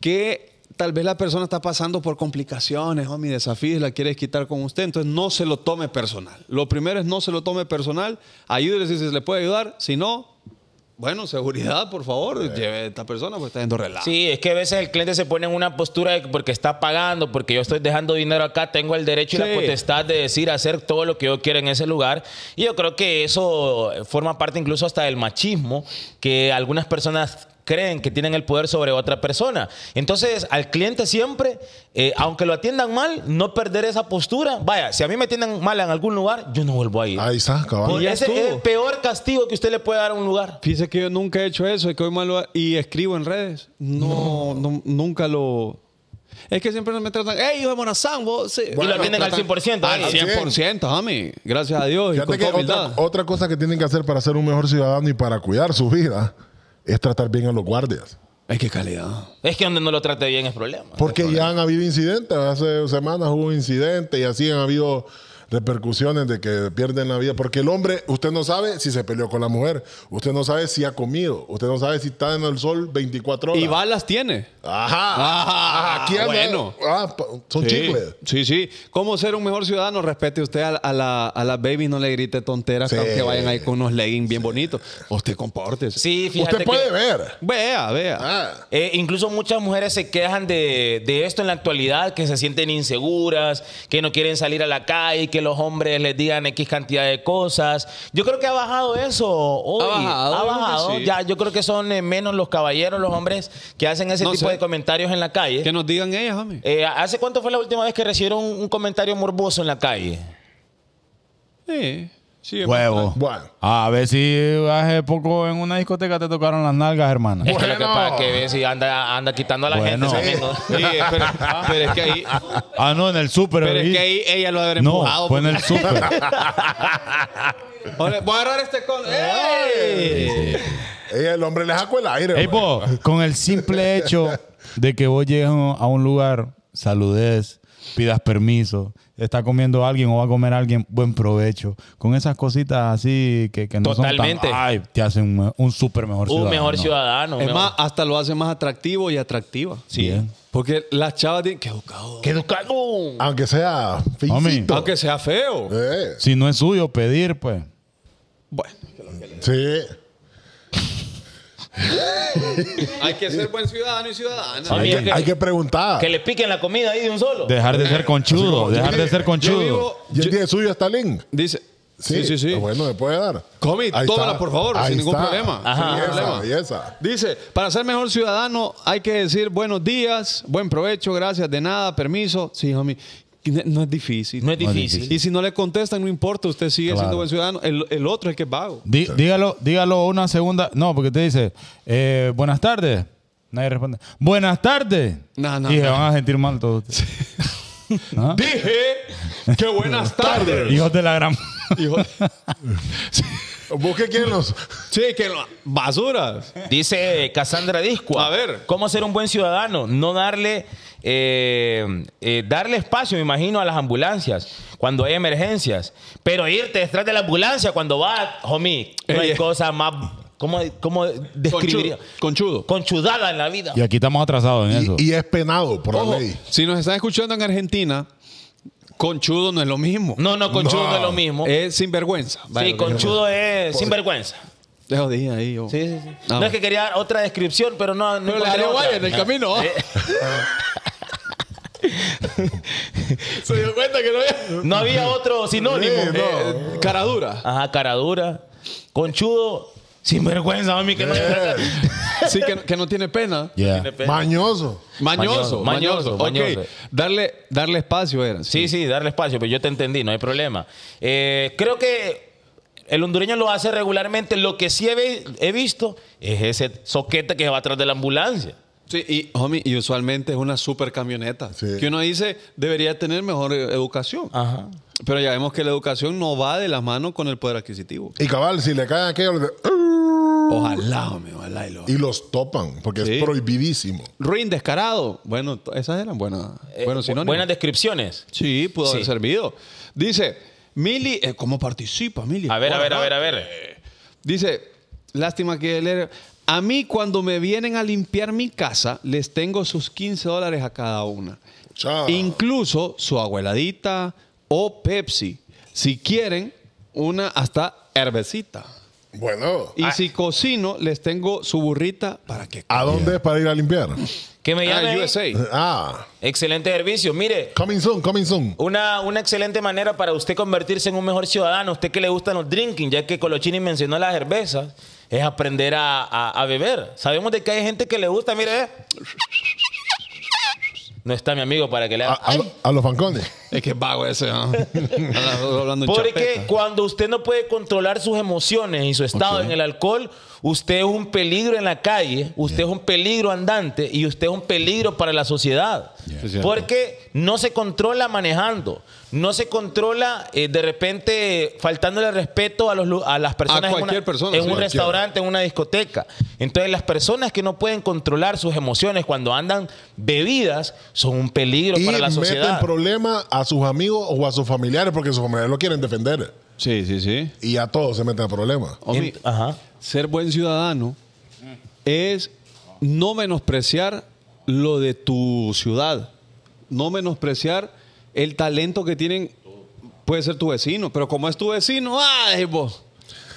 que tal vez la persona está pasando por complicaciones, homie, desafíos, la quieres quitar con usted, entonces no se lo tome personal. Lo primero es no se lo tome personal, ayúdele si se le puede ayudar, si no, bueno, seguridad, por favor, lleve a esta persona pues está yendo relajo. Sí, es que a veces el cliente se pone en una postura de que porque está pagando, porque yo estoy dejando dinero acá, tengo el derecho y la Sí. potestad de decir, hacer todo lo que yo quiera en ese lugar. Y yo creo que eso forma parte incluso hasta del machismo, que algunas personas creen que tienen el poder sobre otra persona. Entonces, al cliente siempre, eh, aunque lo atiendan mal, no perder esa postura. Vaya, si a mí me atienden mal en algún lugar, yo no vuelvo a ir. Ahí está. Porque ya ese es el peor castigo que usted le puede dar a un lugar. Fíjese que yo nunca he hecho eso y que hoy malo y escribo en redes. No, no, nunca lo. Es que siempre me tratan, hey, hijo de Morazán, vos. sí". Y lo atienden al 100%. Al ¿eh? 100%, homie. Gracias a Dios y con que otra, otra cosa que tienen que hacer para ser un mejor ciudadano y para cuidar su vida es tratar bien a los guardias. Es que calidad. Es que donde no lo trate bien es problema. Porque ya han habido incidentes. Hace semanas hubo incidentes y así han habido repercusiones de que pierden la vida. Porque el hombre, usted no sabe si se peleó con la mujer. Usted no sabe si ha comido. Usted no sabe si está en el sol 24 horas. Y balas tiene. Ajá. Ah, Ajá, aquí anda. bueno. Ah, son sí, chicles. Sí, sí. ¿Cómo ser un mejor ciudadano? Respete usted a, a la, a la baby, no le grite tonteras, Sí. aunque vayan ahí con unos leggings bien bonitos. Usted compórtese. Sí, fíjate Usted puede que, ver. Vea, vea. Ah. eh, incluso muchas mujeres se quejan de, de esto en la actualidad, que se sienten inseguras, que no quieren salir a la calle, que los hombres les digan X cantidad de cosas. Yo creo que ha bajado eso hoy. Ha bajado, Ha yo bajado. sí. Ya, yo creo que son eh, menos los caballeros, los hombres que hacen ese No tipo sé. de comentarios en la calle. Que nos digan ellas, homie. Eh, ¿Hace cuánto fue la última vez que recibieron un, un comentario morboso en la calle? Sí. Sí, es Huevo. Bueno. A ver si hace poco en una discoteca te tocaron las nalgas, hermana. Es que lo que pasa es que si anda, anda quitando a la Bueno. gente. ese Sí, amigo. pero, pero es que ahí, Ah, no, en el súper. pero es que ahí ella lo haber No, empujado. fue en el súper. Voy a agarrar este con. ¡Ey! Ella, el hombre le sacó el aire. Ey, vos, con el simple hecho de que vos llegues a un lugar, saludes, pidas permiso, está comiendo alguien o va a comer alguien, buen provecho. Con esas cositas así que, que no Totalmente. son tan... Ay, te hacen un, un súper mejor Un ciudadano. mejor ciudadano. Es mejor- más, hasta lo hace más atractivo y atractiva. Sí. Bien. Porque las chavas tienen que educado. ¡Qué educado! Aunque sea. Aunque sea feo. Eh, Si no es suyo pedir, pues... Bueno. sí. Hay que ser buen ciudadano y ciudadana. Sí. Hay que, que- hay que preguntar. Que le piquen la comida ahí de un solo. Dejar de ser conchudo, dejar de ser Yo conchudo. vivo- ¿Y el yo- día suyo está Link? dice, Sí, sí, sí. Bueno, me puede dar. Comi, tómala, está. por favor, Ahí sin ningún está. problema. Ajá. Sin problema. belleza. Dice, para ser mejor ciudadano hay que decir buenos días, buen provecho, gracias, de nada, permiso. Sí, homie, no es difícil. No es difícil. Y si no le contestan, no importa, usted sigue Claro. siendo buen ciudadano. El, el otro es el que es vago. Dí- dígalo, dígalo una segunda. No, porque te dice, eh, buenas tardes. Nadie responde. Buenas tardes. No, no, y se no. van a sentir mal todos. ustedes. ¿Ah? Dije que buenas tardes. Hijos de la gran. Hijo- Busque quién los. Sí, que lo- basuras. Dice Cassandra Discua. A ver. ¿Cómo ser un buen ciudadano? No darle, eh, eh, darle espacio, me imagino, a las ambulancias cuando hay emergencias. Pero irte detrás de la ambulancia cuando va, homie, no hay eh. cosa más. ¿Cómo, cómo describiría? Conchudo. Conchudada en la vida. Y aquí estamos atrasados en eso. Y, es penado por Ojo, la ley. si nos están escuchando en Argentina, conchudo no es lo mismo. No, no, conchudo no, No. es lo mismo. Es sinvergüenza. sí, conchudo es sinvergüenza. Dejo de ir ahí yo. Sí, sí, sí. Ah, no es que quería dar otra descripción, pero no, no Pero le haré guaya en el camino. ¿ah? Se dio cuenta que no había. No había otro sinónimo. Sí, no. Eh, cara dura. Ajá, cara dura. Conchudo. Sinvergüenza, mami, que no Sí, que, que no tiene pena. Yeah. Mañoso. Mañoso, Mañoso, mañoso. mañoso. Ok, darle, darle espacio era. Sí, sí, darle espacio, pero yo te entendí, no hay problema. Eh, creo que el hondureño lo hace regularmente. Lo que sí he, he visto es ese soquete que va atrás de la ambulancia. Sí, y, homie, y usualmente es una super camioneta. Sí. Que uno dice debería tener mejor eh, educación. Ajá. Pero ya vemos que la educación no va de las manos con el poder adquisitivo. Y cabal, si le caen aquellos. le- Ojalá, homie, ojalá. Y lo... Y los topan, porque Sí. es prohibidísimo. Ruin, descarado. Bueno, esas eran buenas, Eh, buenos sinónimos. buenas descripciones. Sí, pudo haber servido. Dice, Mili, eh, ¿cómo participa, Mili? A ver, a ver, a ver, a ver. Dice, lástima que leer. A mí, cuando me vienen a limpiar mi casa, les tengo sus 15 dólares a cada una. Chao. Incluso su abueladita o Pepsi. Si quieren, una hasta herbecita. Bueno. Y si cocino, les tengo su burrita para que... ¿A dónde es para ir a limpiar? Que me Ah, llame. USA. Ah. Excelente servicio. Mire, Coming soon, coming soon. Una, una excelente manera para usted convertirse en un mejor ciudadano, usted que le gustan los drinking, ya que Colochini mencionó las cervezas, es aprender a, a- a beber. Sabemos de que hay gente que le gusta, mire, ve. No está mi amigo para que le A, haga. a los fancones. Es que es vago ese, Porque chapeta. cuando usted no puede controlar sus emociones y su estado en el alcohol, usted es un peligro en la calle, usted es un peligro andante y usted es un peligro para la sociedad. Porque no se controla manejando, no se controla eh, de repente faltándole respeto a, los, a las personas en, cualquier una- persona, en sí. un restaurante, en una discoteca. Entonces las personas que no pueden controlar sus emociones cuando andan bebidas son un peligro Y para la meten sociedad. problemas a sus amigos o a sus familiares porque sus familiares lo quieren defender. Sí, sí, sí. Y a todos se meten en problemas. Homie, Ent- Ajá. ser buen ciudadano es no menospreciar lo de tu ciudad, no menospreciar el talento que tienen, puede ser tu vecino, pero como es tu vecino, ¡ay, vos!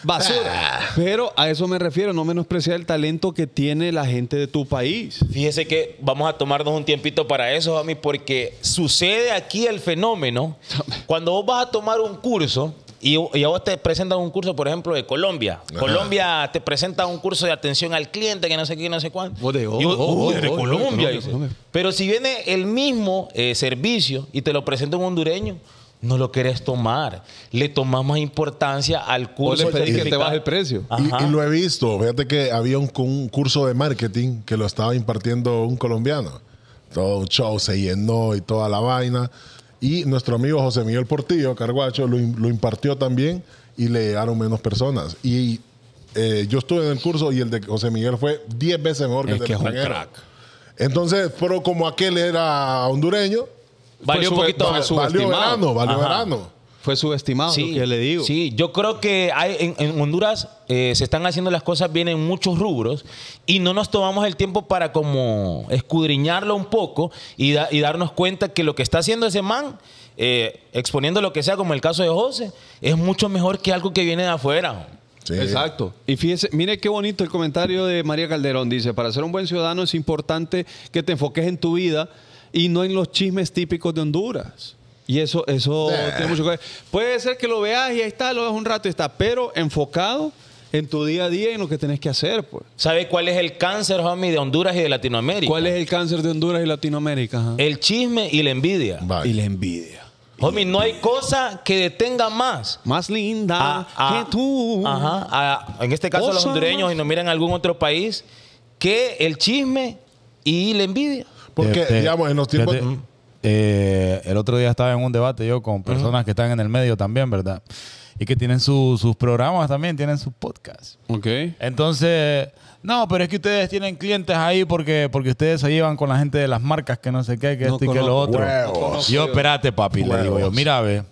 Basura. Pero a eso me refiero, no menospreciar el talento que tiene la gente de tu país. Fíjese que vamos a tomarnos un tiempito para eso, mí, porque sucede aquí el fenómeno. Cuando vos vas a tomar un curso y, y a vos te presentan un curso, por ejemplo, de Colombia. Colombia te presenta un curso de atención al cliente, que no sé qué, no sé cuánto. De- oh, "Uy, oh, de oh, Colombia. Colombia, dice. Colombia. Pero si viene el mismo eh, servicio y te lo presenta un hondureño, no lo querés tomar. Le tomas más importancia al O curso. le pedí que te baje el precio. Y lo he visto. Fíjate que había un, un curso de marketing que lo estaba impartiendo un colombiano. Todo un show se llenó y toda la vaina. Y nuestro amigo José Miguel Portillo, Carguacho, lo, lo impartió también y le llegaron menos personas. Y eh, yo estuve en el curso y el de José Miguel fue 10 veces mejor que el de es un extranjero. crack. Entonces, pero como aquel era hondureño, Valió un poquito valió verano, valió Ajá. verano. Fue subestimado, lo que le digo. Sí, yo creo que hay, en, en Honduras eh, se están haciendo las cosas bien en muchos rubros y no nos tomamos el tiempo para como escudriñarlo un poco y, da- y darnos cuenta que lo que está haciendo ese man, eh, exponiendo lo que sea, como el caso de José, es mucho mejor que algo que viene de afuera. Sí. Exacto. Y fíjese, mire qué bonito el comentario de María Calderón. Dice, para ser un buen ciudadano es importante que te enfoques en tu vida y no en los chismes típicos de Honduras. Y eso, eso Eh. tiene mucho que ver. Puede ser que lo veas y ahí está, lo ves un rato y está, pero enfocado en tu día a día y en lo que tenés que hacer, pues. ¿Sabe cuál es el cáncer, homie, de Honduras y de Latinoamérica? ¿Cuál es el cáncer de Honduras y Latinoamérica? Ajá? El chisme y la envidia. Bye. Y la envidia. Homie, no hay cosa que detenga más. Más linda a- a- que tú. ajá, a- en este caso, los hondureños y nos miran en algún otro país, que el chisme y la envidia. Porque, digamos, en los tiempos. Eh, el otro día estaba en un debate yo con personas que están en el medio también, ¿verdad? Y que tienen su- sus programas también, tienen sus podcasts. Ok. Entonces, no, pero es que ustedes tienen clientes ahí porque, porque ustedes se llevan con la gente de las marcas que no sé qué, que No esto y que lo otro. Huevos. Yo, espérate, papi, le digo yo, mira, ve,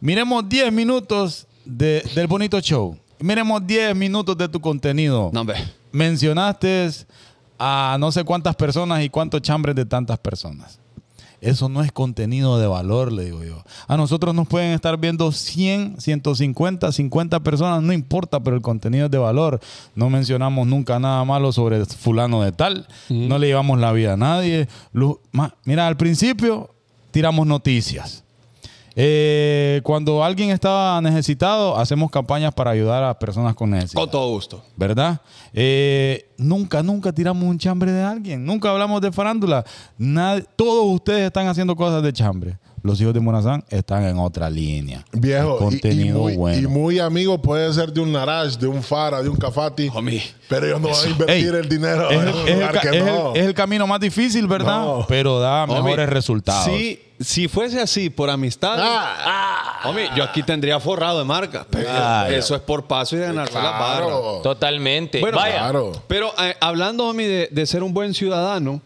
miremos 10 minutos de- del bonito show. Miremos 10 minutos de tu contenido. No, hombre. Mencionaste a no sé cuántas personas y cuántos chambres de tantas personas. Eso no es contenido de valor, le digo yo. A nosotros nos pueden estar viendo 100, 150, 50 personas, no importa, pero el contenido es de valor. No mencionamos nunca nada malo sobre fulano de tal. No le llevamos la vida a nadie. Mira, al principio tiramos noticias. Eh, cuando alguien estaba necesitado, hacemos campañas para ayudar a personas con necesidad. Con todo gusto. ¿verdad? Eh, nunca, nunca tiramos un chambre de alguien. Nunca hablamos de farándula. Nad- todos ustedes están haciendo cosas de chambre. Los hijos de Morazán están en otra línea. Viejo, y- contenido y, muy, bueno. y muy amigo puede ser de un Naraj, de un Fara, de un Cafati. Homie. Pero ellos no van a invertir Ey, el dinero es, en el, es el es el- no. es el camino más difícil, ¿verdad? No. Pero da Homie, mejores resultados. Si, si fuese así por amistad, Ah, homie, yo aquí tendría forrado de marca. Pero Claro. eso es por paso y de ganarse la barra. claro. Totalmente. Bueno, Vaya. Claro. Pero eh, hablando, homie, de, de ser un buen ciudadano,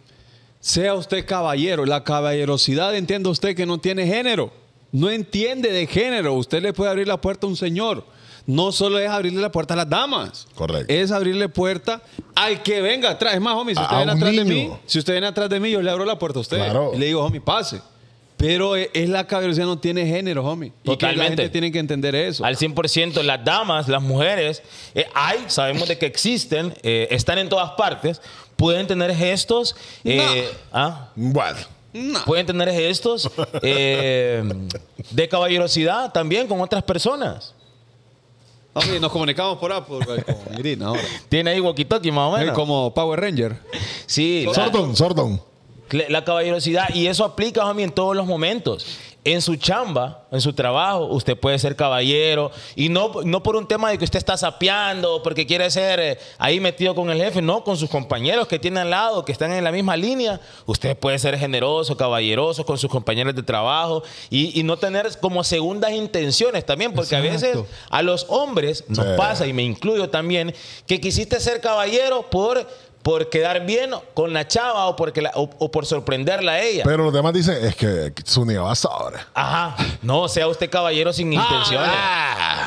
sea usted caballero. La caballerosidad, entiende usted que no tiene género. No entiende de género. Usted le puede abrir la puerta a un señor. No solo es abrirle la puerta a las damas. Correcto. Es abrirle puerta al que venga atrás. Es más, homie, si usted a viene atrás de mí, si usted viene atrás de mí, yo le abro la puerta a usted. Claro. Y le digo, homie, pase. Pero eh, es la caballerosidad, no tiene género, homie. Y que la Totalmente. gente tiene que entender eso. Al 100%, las damas, las mujeres, eh, hay, sabemos de que existen, eh, están en todas partes, pueden tener gestos, eh, ¿ah? Bueno. No. pueden tener gestos eh, de caballerosidad también con otras personas. Homie, nos comunicamos por Apple con Irina ahora. Tiene ahí walkie-talkie más o menos. Como Power Ranger. Sí, la, Sordon, Sordon. La caballerosidad. Y eso aplica, homie, en todos los momentos. En su chamba, en su trabajo, usted puede ser caballero. Y no, no por un tema de que usted está sapeando, porque quiere ser eh, ahí metido con el jefe. No, con sus compañeros que tiene al lado, que están en la misma línea. Usted puede ser generoso, caballeroso con sus compañeros de trabajo. Y, y no tener como segundas intenciones también. Porque a veces a los hombres nos Sí. pasa, y me incluyo también, que quisiste ser caballero por, por quedar bien con la chava o, porque la- o, o por sorprenderla a ella. Pero los demás dicen, es que su niña va ahora. Ajá. No, sea usted caballero sin intenciones.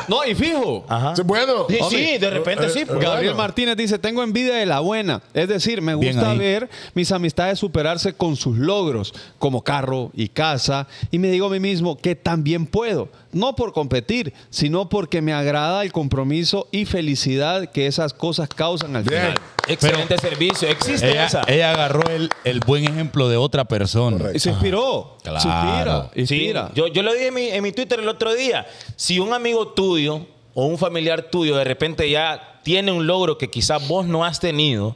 No, y fijo. Ajá. Sí, bueno. Sí, Hombre, sí, de repente eh, sí. pues. Gabriel Bueno. Martínez dice, tengo envidia de la buena. Es decir, me gusta ver mis amistades superarse con sus logros, como carro y casa, y me digo a mí mismo que también puedo. No por competir, sino porque me agrada el compromiso y felicidad que esas cosas causan al Bien. final. Excelente servicio. Existe Ella, esa. ella agarró el, el buen ejemplo de otra persona. Correcto. Y se inspiró. Claro. Se inspira. Sí, Inspira. yo, yo lo dije en mi, en mi Twitter el otro día. Si un amigo tuyo o un familiar tuyo de repente ya tiene un logro que quizás vos no has tenido,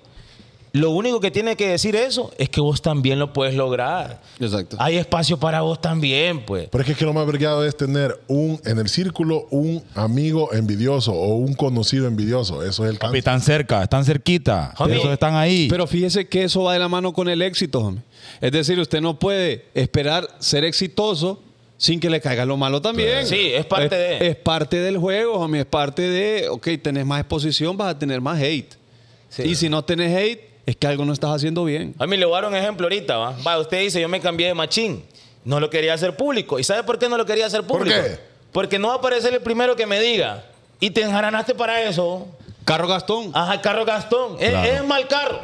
lo único que tiene que decir eso es que vos también lo puedes lograr. Exacto. Hay espacio para vos también, pues. Pero es que, es que lo más vergado es tener un en el círculo un amigo envidioso o un conocido envidioso. Eso es el cáncer. están cerca, están cerquita. Homie. Esos están ahí. Pero fíjese que eso va de la mano con el éxito, homie. Es decir, usted no puede esperar ser exitoso sin que le caiga lo malo también. Sí, es parte de- Es parte del juego, homie. Es parte de, ok, tenés más exposición, vas a tener más hate. Sí. Y si no tenés hate, es que algo no estás haciendo bien. A mí le voy a dar un ejemplo ahorita, ¿va? Va, usted dice, yo me cambié de machín. No lo quería hacer público. ¿Y sabe por qué no lo quería hacer ¿Por público? qué? Porque no va a aparecer el primero que me diga. Y te enjaranaste para eso. Carro Gastón. Ajá, carro Gastón. Es- Claro. Es, mal carro.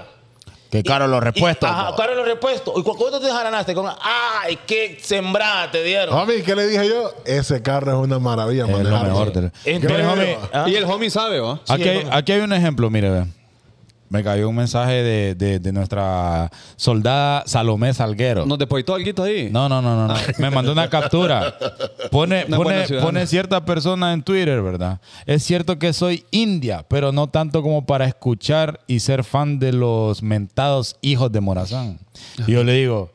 que caro los Y- repuestos. Ajá, caro los repuestos. ¿Y cu- cuánto te enjaranaste? Con, ay, qué sembrada te dieron. Homie, ¿qué le dije yo? Ese carro es una maravilla. Es lo mejor. Entonces, homie, ¿ah? Y el homie sabe, ¿va? Hay, aquí hay un ejemplo, mire, ve. Me cayó un mensaje de, de- de nuestra soldada Salomé Salguero. ¿Nos depositó algo ahí? No, no, no, no, no. Me mandó una captura. Pone, Una pone, cierta persona en Twitter, ¿verdad? Es cierto que soy india, pero no tanto como para escuchar y ser fan de los mentados hijos de Morazán. Y yo le digo,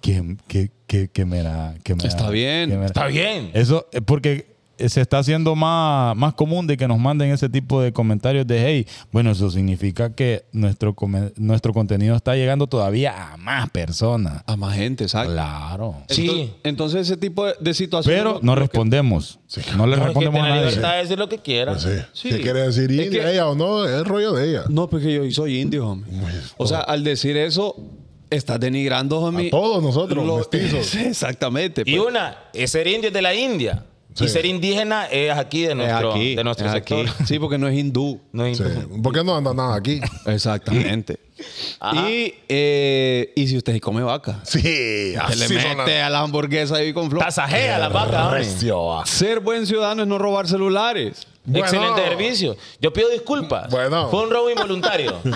que, que, que, que mera, que mera- Está bien. mera- Está bien. Eso es porque se está haciendo más, más común de que nos manden ese tipo de comentarios de hey, bueno, eso significa que nuestro, nuestro contenido está llegando todavía a más personas. A más gente, exacto. Claro. Sí. Entonces, entonces ese tipo de, de situaciones. Pero no que- respondemos. No le No, es que respondemos tiene a la nadie. libertad de decir lo que quiera. Pues sí. Sí. ¿Qué quiere decir Es india que- ella o no? Es el rollo de ella. No, porque yo soy indio, homie. O sea, al decir eso, estás denigrando, homie. A todos nosotros, lo- mestizos. Exactamente. Y pues. una, es ser indio es de la India. Sí. Y ser indígena es aquí de Es nuestro, aquí, de nuestro es sector. aquí. Sí, porque no es hindú. No es Sí. hindú. ¿Por qué no anda nada aquí? Exactamente. Y, eh, y si usted come vaca, Sí, se así le son mete a la hamburguesa ahí con flor. Tasajea la vaca. Recio. Ser buen ciudadano es no robar celulares. Bueno. Excelente servicio. Yo pido disculpas. Bueno. Fue un robo involuntario.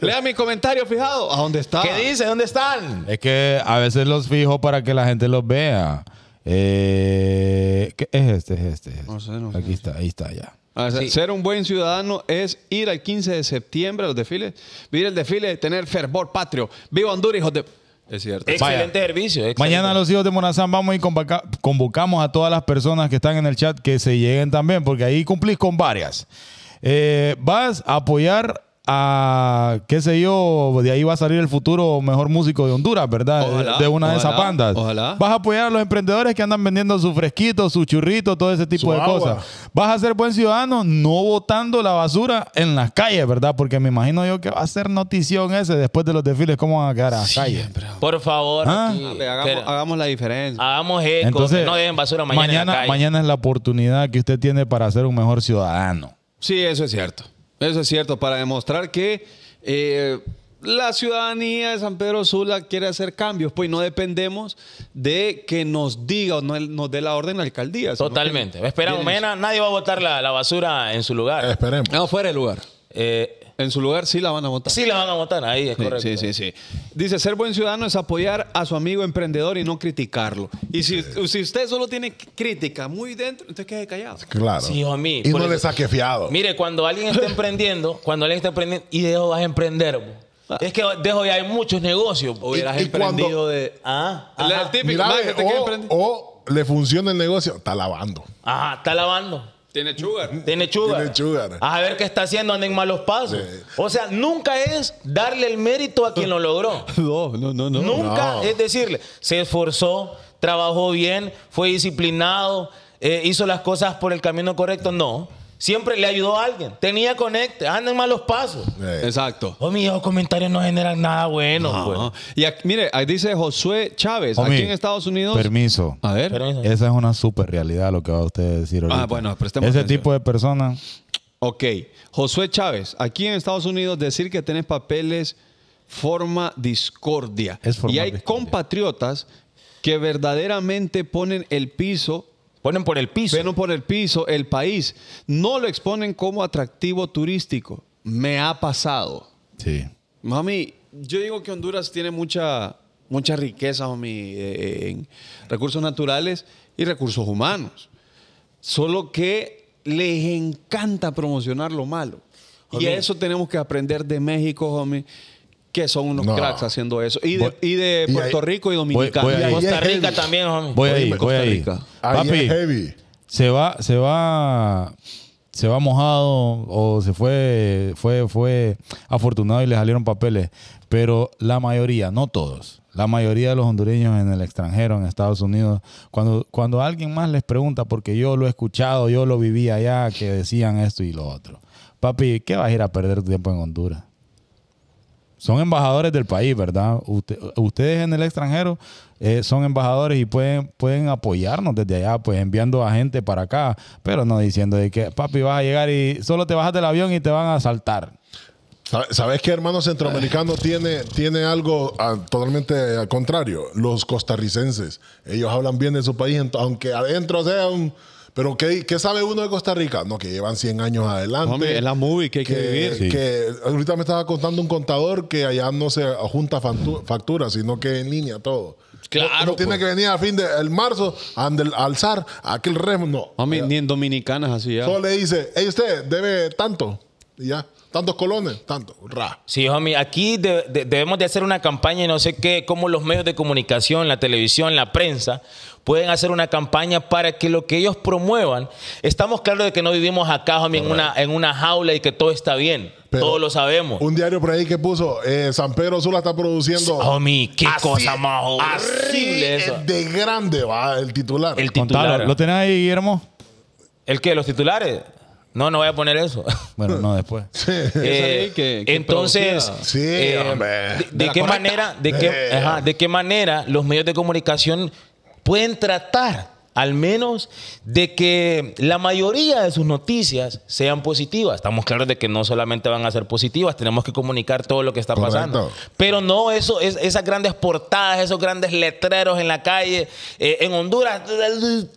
Lea mi comentario fijado. ¿A dónde está? ¿Qué dice? ¿Dónde están? Es que a veces los fijo para que la gente los vea. Eh, ¿qué es este? Es este. es este. No sé, no sé. Aquí está, ahí está ya. Ah, o sea, Sí. Ser un buen ciudadano es ir al 15 de septiembre a los desfiles, vivir el desfile, tener fervor patrio. Viva Honduras, hijos de... Es cierto. Excelente servicio. excelente. Mañana los hijos de Morazán vamos y convoca- convocamos a todas las personas que están en el chat que se lleguen también, porque ahí cumplís con varias. Eh, vas a apoyar a, qué sé yo, de ahí va a salir el futuro mejor músico de Honduras, ¿verdad? De- Ojalá, de una de esas bandas. ojalá. Vas a apoyar a los emprendedores que andan vendiendo su fresquito, su churrito, todo ese tipo Su de agua. cosas. Vas a ser buen ciudadano no botando la basura en las calles, ¿verdad? Porque me imagino yo que va a ser notición ese después de los desfiles, cómo van a quedar a las calles. Por favor, Ah. aquí, Dale, hagamos, la diferencia. hagamos eco. Entonces, que no dejen basura mañana, en la mañana, calle. mañana es la oportunidad que usted tiene para ser un mejor ciudadano. Sí, eso es cierto. Eso es cierto, para demostrar que eh, la ciudadanía de San Pedro Sula quiere hacer cambios, pues no dependemos de que nos diga o no- nos dé la orden la alcaldía. Totalmente. que Esperamos, mañana nadie va a botar la, la basura en su lugar. Esperemos. No, fuera de lugar. Eh, En su lugar sí la van a votar. sí la van a votar, ahí es Sí, correcto. sí, sí, sí. Dice, ser buen ciudadano es apoyar a su amigo emprendedor y no criticarlo. Y si, si usted solo tiene crítica muy dentro, entonces quede callado. Claro. Sí, hijo mío. y por no eso- le saque fiado. Mire, cuando alguien está emprendiendo, cuando alguien está emprendiendo, y dejo vas a emprender. bo. Es que dejo ya hay muchos negocios. Hubieras y emprendido cuando- de... Ah, El- típico, o, o le funciona el negocio, está lavando. Ajá, está lavando. Tiene sugar. Tiene chugar. Tiene sugar. A ver qué está haciendo, anda en malos pasos. Sí. O sea, nunca es darle el mérito a quien lo logró. No, no, no, no. Nunca No. es decirle, se esforzó, trabajó bien, fue disciplinado, eh, hizo las cosas por el camino correcto. No. Siempre le ayudó a alguien. Tenía conecte, anda en malos pasos. Eh, Exacto. Oh, mis esos comentarios no generan nada bueno. pues. Y aquí- mire, ahí dice Josué Chávez, Homie, aquí en Estados Unidos. Permiso. A ver. Permiso. Esa es una super realidad lo que va a usted decir ahorita. Ah, bueno, prestemos Ese atención. tipo de personas, Ok. Josué Chávez, aquí en Estados Unidos decir que tenés papeles forma discordia. Es y hay discordia. compatriotas que verdaderamente ponen el piso, Ponen por el piso. ven por el piso el país. No lo exponen como atractivo turístico. Me ha pasado. sí. Mami, yo digo que Honduras tiene mucha, mucha riqueza, mami, eh, en recursos naturales y recursos humanos. Solo que les encanta promocionar lo malo. Y Homie. eso tenemos que aprender de México, homie, que son unos No. cracks haciendo eso. Y de, Voy- y de y Puerto ahí- Rico y Dominicana. voy Y ahí. Costa Rica heavy. también, homie. Voy ahí, Costa voy ahí. Rica. Ahí Papi, heavy. se va, se va, se va mojado o se fue, fue, fue afortunado y le salieron papeles. Pero la mayoría, no todos, la mayoría de los hondureños en el extranjero, en Estados Unidos, cuando, cuando alguien más les pregunta, porque yo lo he escuchado, yo lo viví allá, que decían esto y lo otro. Papi, ¿qué vas a ir a perder tu tiempo en Honduras? Son embajadores del país, ¿verdad? Usted- ustedes en el extranjero eh, son embajadores y pueden, pueden apoyarnos desde allá, pues enviando a gente para acá, pero no diciendo de que, papi, vas a llegar y solo te bajas del avión y te van a asaltar. ¿Sabe- ¿Sabes qué hermano centroamericano tiene, tiene algo ah, totalmente al contrario? Los costarricenses. Ellos hablan bien de su país, aunque adentro sea un Pero ¿qué, qué sabe uno de Costa Rica? No, que llevan 100 años adelante. Homie, es la movie que hay que vivir. Sí. que ahorita me estaba contando un contador que allá no se junta factu- factura, sino que en línea todo. Claro, No, no tiene pues. que venir a fin de el marzo a andel- alzar aquel remo. No. Homie, ni en Dominicana es así ya. Solo le dice, hey, usted debe tanto. Y ya. Tantos colones, tanto. Ra. Sí, homie, aquí de- de- debemos de hacer una campaña y no sé qué, cómo los medios de comunicación, la televisión, la prensa, pueden hacer una campaña para que lo que ellos promuevan, estamos claros de que no vivimos acá, homie, en una, en una jaula y que todo está bien. Pero Todos lo sabemos. Un diario por ahí que puso, eh, San Pedro Sula está produciendo... Homie, qué Así- cosa más así horrible eso. De grande va el titular. El Contalo. titular. ¿Lo tenés ahí, Guillermo? ¿El qué? ¿Los titulares? No, no voy a poner eso. Bueno, no, después. Eh, ahí que- que entonces. Sí, eh, de, De de la qué correcta. manera, de qué, Eh. ajá, de qué manera los medios de comunicación pueden tratar al menos de que la mayoría de sus noticias sean positivas. Estamos claros de que no solamente van a ser positivas, tenemos que comunicar todo lo que está Correcto. pasando. Pero no eso, es, esas grandes portadas, esos grandes letreros en la calle. Eh, en Honduras,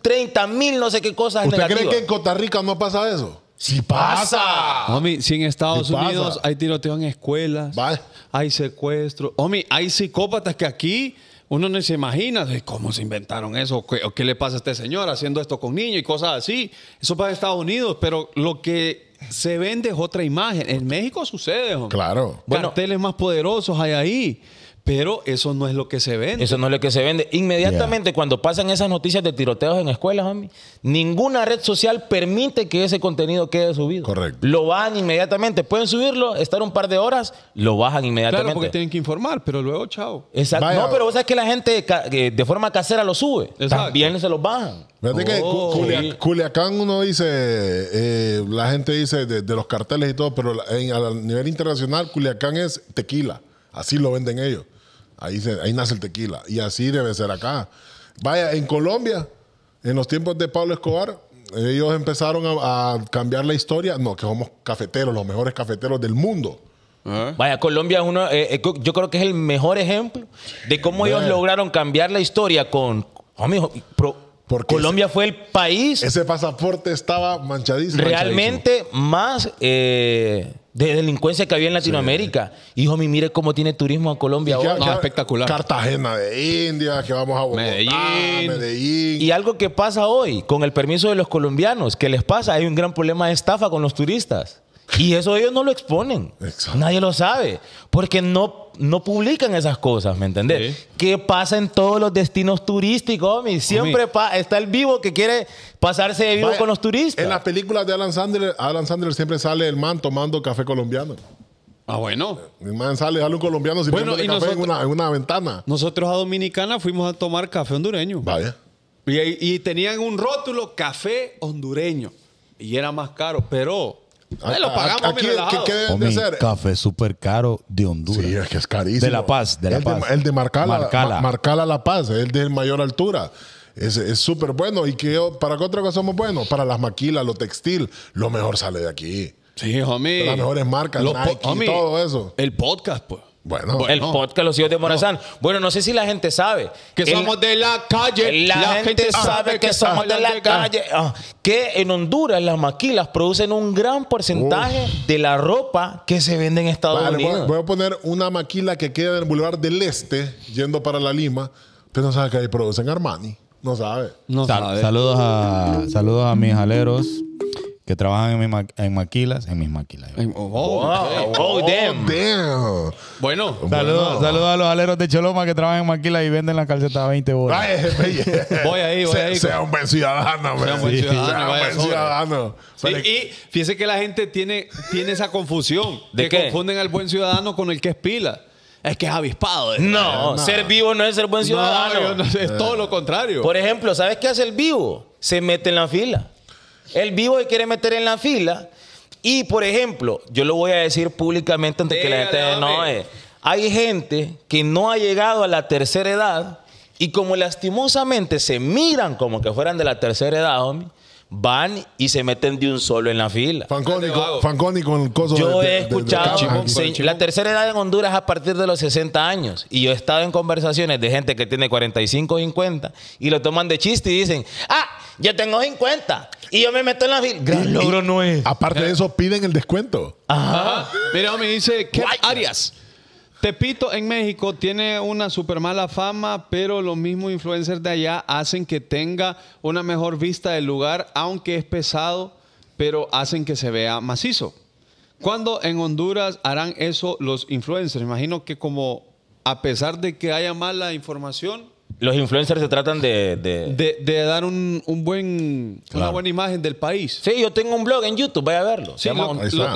30 mil, no sé qué cosas ¿Usted cree negativas. que en Costa Rica no pasa eso? Sí pasa. Homie, si en Estados. Unidos hay tiroteo en escuelas, Vale. hay secuestro. Homie, hay psicópatas que aquí uno no se imagina de cómo se inventaron eso, qué, le pasa a este señor haciendo esto con niños y cosas así. Eso pasa en Estados Unidos, pero lo que se vende es otra imagen. En México sucede, homie. Claro. Bueno. Carteles más poderosos hay ahí, pero eso no es lo que se vende. Eso no es lo que se vende. Inmediatamente cuando pasan esas noticias de tiroteos en escuelas, homie, ninguna red social permite que ese contenido quede subido. Correcto. Lo bajan inmediatamente. Pueden subirlo, estar un par de horas, lo bajan inmediatamente. Claro, porque tienen que informar, pero luego, chao. Exacto. Vaya. No, pero vos sabes que la gente que de forma casera lo sube. Exacto. También se los bajan. Fíjate que Oh, sí. Culiacán uno dice, eh, la gente dice de, de los carteles y todo, pero la- en- a nivel internacional Culiacán es tequila. Así lo venden ellos. Ahí, se- ahí nace el tequila. Y así debe ser acá. Vaya, en Colombia, en los tiempos de Pablo Escobar, ellos empezaron a, a cambiar la historia. No, que somos cafeteros, los mejores cafeteros del mundo. Vaya, Colombia es uno, eh, eh, yo creo que es el mejor ejemplo de cómo ellos lograron cambiar la historia con... Homie, pro- Porque Colombia fue el país Ese pasaporte estaba manchadísimo. realmente más eh, de delincuencia que había en Latinoamérica. Hijo, mi mire cómo tiene turismo en Colombia ¿Y qué- ahora. No, espectacular. Cartagena de India, que vamos a Bogotá, Medellín. Medellín. Y algo que pasa hoy, con el permiso de los colombianos, que les pasa, hay un gran problema de estafa con los turistas. Y eso ellos no lo exponen. Exacto. Nadie lo sabe. Porque no, no publican esas cosas, ¿me entendés? Sí. ¿Qué pasa en todos los destinos turísticos, homie? Siempre pa- está el vivo que quiere pasarse de vivo Vaya, con los turistas. En las películas de Alan Sandler, Alan Sandler siempre sale el man tomando café colombiano. Ah, bueno. El man sale, sale un colombiano Bueno, y café en, nosotros- una, en una ventana. Nosotros a Dominicana fuimos a tomar café hondureño. Vaya. Y, y tenían un rótulo café hondureño. Y era más caro, pero lo pagamos aquí, mi relajado. ¿qué, qué deben de Homie, hacer? café súper caro de Honduras. Sí, es que es carísimo. De La Paz, de La el Paz. el de Marcala, Marcala. Ma- Marcala La Paz, el de mayor altura. Es es súper bueno. ¿Y que, ¿para qué otra cosa somos buenos? Para las maquilas, lo textil. Lo mejor sale de aquí. Sí, homie. Las mejores marcas, Nike, homie, todo eso. El podcast, pues. Bueno. el podcast Los Hijos de Morazán. Bueno, no sé si la gente sabe. Que El- somos de la calle. La, gente, sabe que somos de la calle. Ah, que en Honduras las maquilas producen un gran porcentaje de la ropa que se vende en Estados Vale, voy, Unidos. voy a poner una maquila que queda en el Boulevard del Este, yendo para la Lima. Pero no sabe que ahí producen Armani. No sabe. No Sal- sabe. saludos, a, saludos a mis aleros que trabajan en, mi ma- en maquilas. En mis maquilas. Ay, oh, Wow. ok. Oh, damn. damn. Bueno. Saludos, saludos a los aleros de Choloma que trabajan en maquilas y venden la calceta a 20 bolas. Ay, jefe, Voy ahí, voy sea, ahí. Sea un buen ciudadano, Sea un buen Sí. ciudadano, Sea un vaya buen sobre. ciudadano. Sí, y fíjese que la gente tiene, tiene esa confusión. ¿De que qué? confunden al buen ciudadano con el que es pila. Es que es avispado. No, ser vivo no es ser buen ciudadano. No, no es todo lo contrario. Por ejemplo, ¿sabes qué hace el vivo? Se mete en la fila. El vivo se quiere meter en la fila. Y, por ejemplo, yo lo voy a decir públicamente antes que la gente no es. Hay gente que no ha llegado a la tercera edad y como lastimosamente se miran como que fueran de la tercera edad, homie, van y se meten de un solo en la fila. Fanconi, Yo con, hago. Fanconi con el coso Yo de- de- he de- de- escuchado, de- se- la tercera edad en Honduras es a partir de los 60 años. Y yo he estado en conversaciones de gente que tiene 45 o 50 y lo toman de chiste y dicen, ah, yo tengo 50 y yo me meto en la fila. Gran logro no es. Aparte de eso, piden el descuento. Ajá. Mira, me dice Kev Arias. Tepito en México tiene una super mala fama, pero los mismos influencers de allá hacen que tenga una mejor vista del lugar, aunque es pesado, pero hacen que se vea macizo. ¿Cuándo en Honduras harán eso los influencers? Imagino que como a pesar de que haya mala información, Los influencers se tratan de... de- de, de dar un, un buen, una buena imagen del país. Sí, yo tengo un blog en YouTube, vaya a verlo. Sí,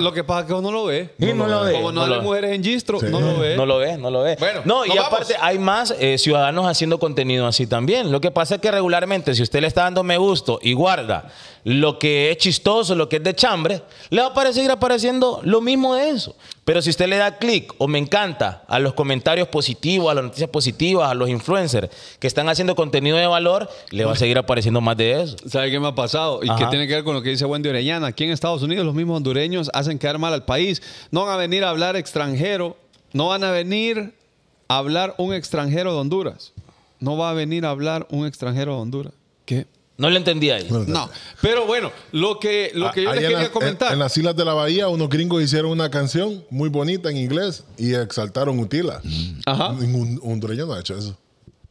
lo, que pasa es que uno no lo ve. Sí, no lo ve. Como no, No hay lo- mujeres en Gistro, Sí. no lo ve. No lo ve, no lo ve. Bueno, no, y vamos. aparte hay más eh, ciudadanos haciendo contenido así también. Lo que pasa es que regularmente, si usted le está dando me gusto y guarda lo que es chistoso, lo que es de chambre, le va a aparecer seguir apareciendo lo mismo de eso. Pero si usted le da clic o me encanta a los comentarios positivos, a las noticias positivas, a los influencers que están haciendo contenido de valor, le va a seguir apareciendo más de eso. ¿Sabe qué me ha pasado? Y Ajá. que tiene que ver con lo que dice Wendy Orellana. Aquí en Estados Unidos los mismos hondureños hacen quedar mal al país. No van a venir a hablar extranjero. No van a venir a hablar un extranjero de Honduras. No va a venir a hablar un extranjero de Honduras. ¿Qué? No le entendí ahí. No. Pero bueno, lo que, lo que yo les quería la- comentar. En, en las islas de la bahía, unos gringos hicieron una canción muy bonita en inglés y exaltaron Utila. Ajá. Ningún hondureño no ha hecho eso.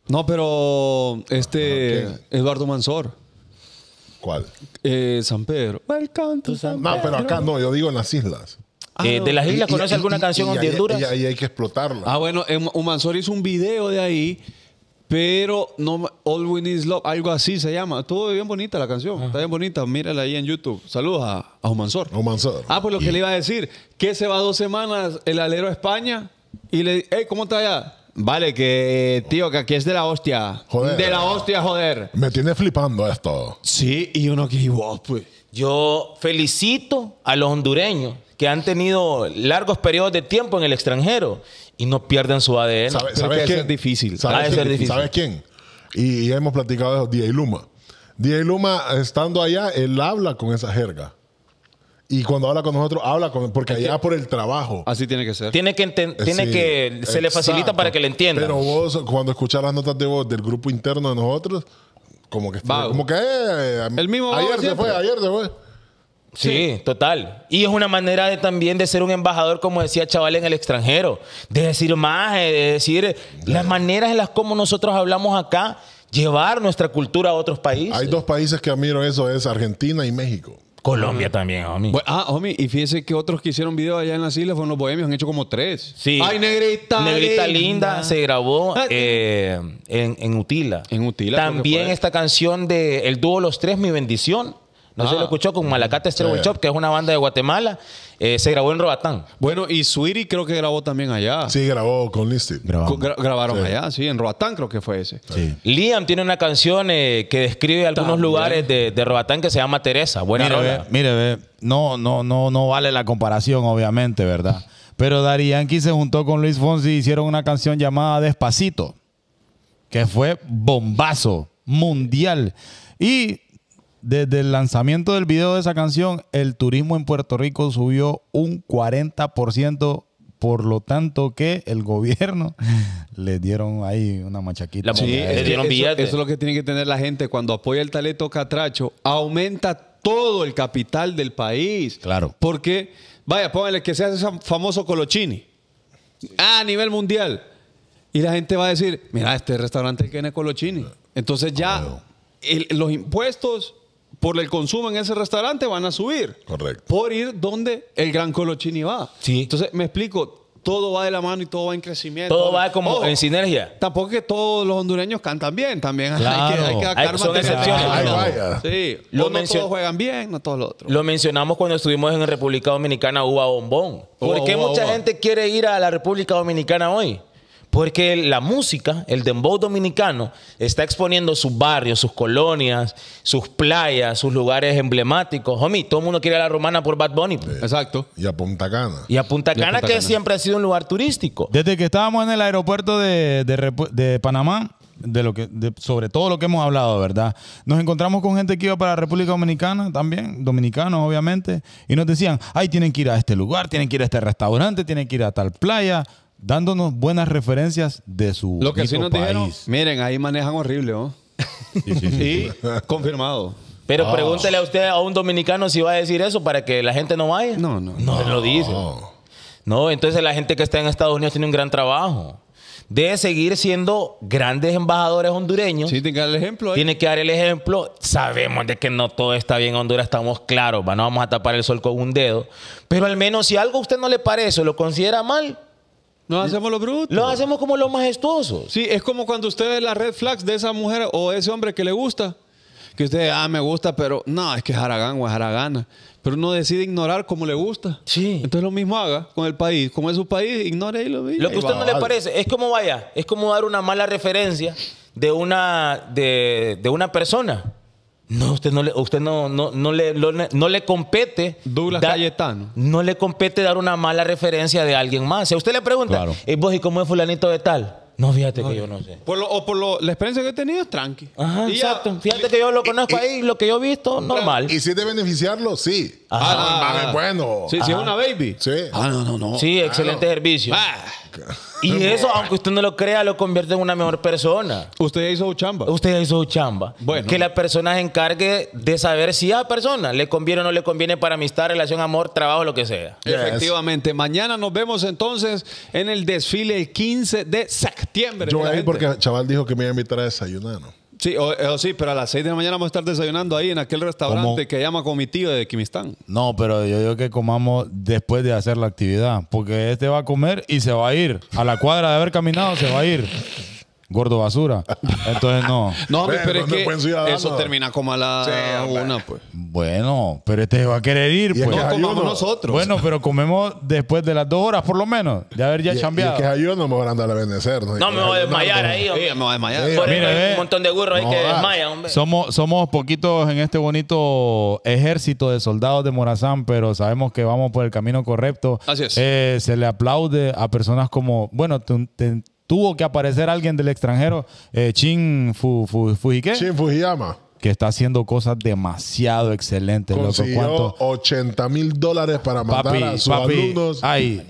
No, pero este Ah, Eduardo Mansor. ¿Cuál? eh, San Pedro. Welcome to San No, pero acá no, yo digo en las islas. Eh, ¿De las islas Y- conoce y- alguna y- canción de ahí- Honduras? Y ahí hay que explotarla. Ah, bueno, em- un Mansor hizo un video de ahí, pero no All We Need Is Love, algo así se llama. Estuvo bien bonita la canción, está bien bonita. Mírala ahí en YouTube. Saludos a, a Mansor. O Manzor. Ah, pues lo que le iba a decir, que se va dos semanas el alero a España y le hey, ¿cómo está allá? Vale, que tío, que aquí es de la hostia. Joder. De la hostia, joder. Me tiene flipando esto. Sí, y uno que igual, pues. Yo felicito a los hondureños que han tenido largos periodos de tiempo en el extranjero y no pierden su ADN. ¿Sabe- Pero ¿Sabes que quién? es difícil. ¿Sabes, Ha de quién? ser difícil. ¿Sabes quién? Y, y hemos platicado de eso, DJ Luma. DJ Luma, estando allá, él habla con esa jerga. Y cuando habla con nosotros, habla con... Porque allá por el trabajo. Así tiene que ser. Tiene que, enten- tiene Sí, que se le facilita para que le entienda. Pero vos, cuando escuchas las notas de voz del grupo interno de nosotros, como que... Vago. Como que... eh, El mismo Ayer se fue, ayer se fue. Sí, total. Y es una manera de también de ser un embajador, como decía Chaval, en el extranjero. De decir más, de decir las maneras en las como nosotros hablamos acá, llevar nuestra cultura a otros países. Hay dos países que admiro eso, es Argentina y México. Colombia también, homie. Ah, homie, y fíjese que otros que hicieron video allá en las islas fueron los bohemios, han hecho como tres. Sí. Ay, negrita. Negrita Linda se grabó Ah, eh, en, en Utila. En Utila, También esta canción de El dúo Los Tres, Mi Bendición. No sé si Ah. lo escuchó con Malacate Stereo Sí. Shop, que es una banda de Guatemala. Eh, se grabó en Roatán. Bueno, y Sweetie creo que grabó también allá. Sí, grabó con Listed. Gra- grabaron Sí. allá, sí, en Roatán creo que fue ese. Sí. Liam tiene una canción eh, que describe algunos También. lugares de, de Roatán que se llama Teresa. Buena Mire, ve, mire, ve, no, no, no, no vale la comparación, obviamente, ¿verdad? Pero Daddy Yankee se juntó con Luis Fonsi y hicieron una canción llamada Despacito, que fue bombazo mundial. Y desde el lanzamiento del video de esa canción, el turismo en Puerto Rico subió un 40%, por lo tanto que el gobierno le dieron ahí una machaquita. La Sí, Le dieron eso, eso es lo que tiene que tener la gente cuando apoya el talento catracho. Aumenta todo el capital del país. Claro. Porque, vaya, póngale que sea ese famoso Colochini. Ah, a nivel mundial. Y la gente va a decir, mira, este restaurante que tiene Colochini. Entonces ya el- los impuestos por el consumo en ese restaurante van a subir. Correcto. Por ir donde el gran Colochini va. Sí. Entonces, me explico, todo va de la mano y todo va en crecimiento. Todo va como Ojo, en sinergia. Tampoco que todos los hondureños cantan bien, también hay Claro. que, hay que Hay- son excepciones. Ay, vaya. Sí, Lo no todos juegan bien, no todos los otros. Lo mencionamos cuando estuvimos en República Dominicana, Uva Bombón. ¿Por qué uva, mucha uva. gente quiere ir a la República Dominicana hoy? Porque la música, el dembow dominicano, está exponiendo sus barrios, sus colonias, sus playas, sus lugares emblemáticos. Homie, todo el mundo quiere ir a la romana por Bad Bunny. Exacto. Y a Punta Cana. Y a Punta a Cana, Punta que Cana. siempre ha sido un lugar turístico. Desde que estábamos en el aeropuerto de, de Panamá, de lo que, de- sobre todo lo que hemos hablado, ¿verdad? Nos encontramos con gente que iba para la República Dominicana también, dominicanos obviamente, y nos decían, ay, tienen que ir a este lugar, tienen que ir a este restaurante, tienen que ir a tal playa, dándonos buenas referencias de su Lo que sí bonito nos dijeron, país. miren, ahí manejan horrible, ¿no? Sí, sí, sí. Y confirmado. Pero pregúntele a usted a un dominicano si va a decir eso para que la gente no vaya. No, no. No, lo dice. No, entonces la gente que está en Estados Unidos tiene un gran trabajo. Debe seguir siendo grandes embajadores hondureños. Sí, tenga el ejemplo ahí. Tiene que dar el ejemplo. Sabemos de que no todo está bien en Honduras, estamos claros. va, No vamos a tapar el sol con un dedo. Pero al menos si algo a usted no le parece o lo considera mal, Nos hacemos los brutos. lo hacemos como los majestuosos. Sí, es como cuando usted ve las red flags de esa mujer o ese hombre que le gusta. Que usted, ah, me gusta, pero no, es que es Haragán o es Haragana. Pero uno decide ignorar como le gusta. Sí. Entonces lo mismo haga con el país. Como es su país, ignore y lo ve. Lo que a usted no le parece es como vaya, es como dar una mala referencia de una, de, de una persona. No, usted no le, usted no, no, no le, lo- no le compete. Douglas dar- Cayetano. No le compete dar una mala referencia de alguien más. Si a usted le pregunta, Claro. "Eh, vos y cómo es fulanito de tal? No, fíjate que yo no sé. Por lo- o por lo- la experiencia que he tenido es tranqui. Ajá, Y ya- exacto. Fíjate que yo lo conozco ahí, lo que yo he visto, normal. Y si es de beneficiarlo, sí. Ajá. Ah, no, mames, bueno. Sí, si es una baby. Sí. Ah, no, no, no. Sí, excelente servicio. Ah, Y eso, aunque usted no lo crea, lo convierte en una mejor persona. usted ya hizo su chamba. Usted ya hizo su chamba. Bueno. Que la persona se encargue de saber si a la persona le conviene o no le conviene para amistad, relación, amor, trabajo, lo que sea. Yes. Efectivamente. Mañana nos vemos entonces en el desfile el 15 de septiembre. Yo voy a ir porque el chaval dijo que me iba a invitar a desayunar. ¿no? Sí, o, o sí, pero a las 6 de la mañana vamos a estar desayunando ahí en aquel restaurante que llama con mi tío de Quimistán. No, pero yo digo que comamos después de hacer la actividad. Porque este va a comer y se va a ir. A la cuadra de haber caminado se va a ir. Gordo basura. Entonces no. No, hombre, pero es no que eso termina como a la Sí, una, pues. Bueno, pero este va a querer ir, Y es pues. que No comamos nosotros. Bueno, pero comemos después de las dos horas, por lo menos. De haber ya Y, y es chambeado. que ayuno no me van a andar a benecer. No me voy a desmayar ahí, Sí, hombre. me voy a desmayar. Sí, Por Mire, eso hay ve. un montón de burros ahí No que desmayan, hombre. Somos, somos poquitos en este bonito ejército de soldados de Morazán, pero sabemos que vamos por el camino correcto. Así es. Eh, se le aplaude a personas como, bueno, tu- te- tuvo que aparecer alguien del extranjero, eh, Chin Fu, Fu- Fujike, Shin Fujiyama que está haciendo cosas demasiado excelentes. loco. consiguió ¿Cuánto? 80 mil dólares para mandar Papi, a sus papi, alumnos ay,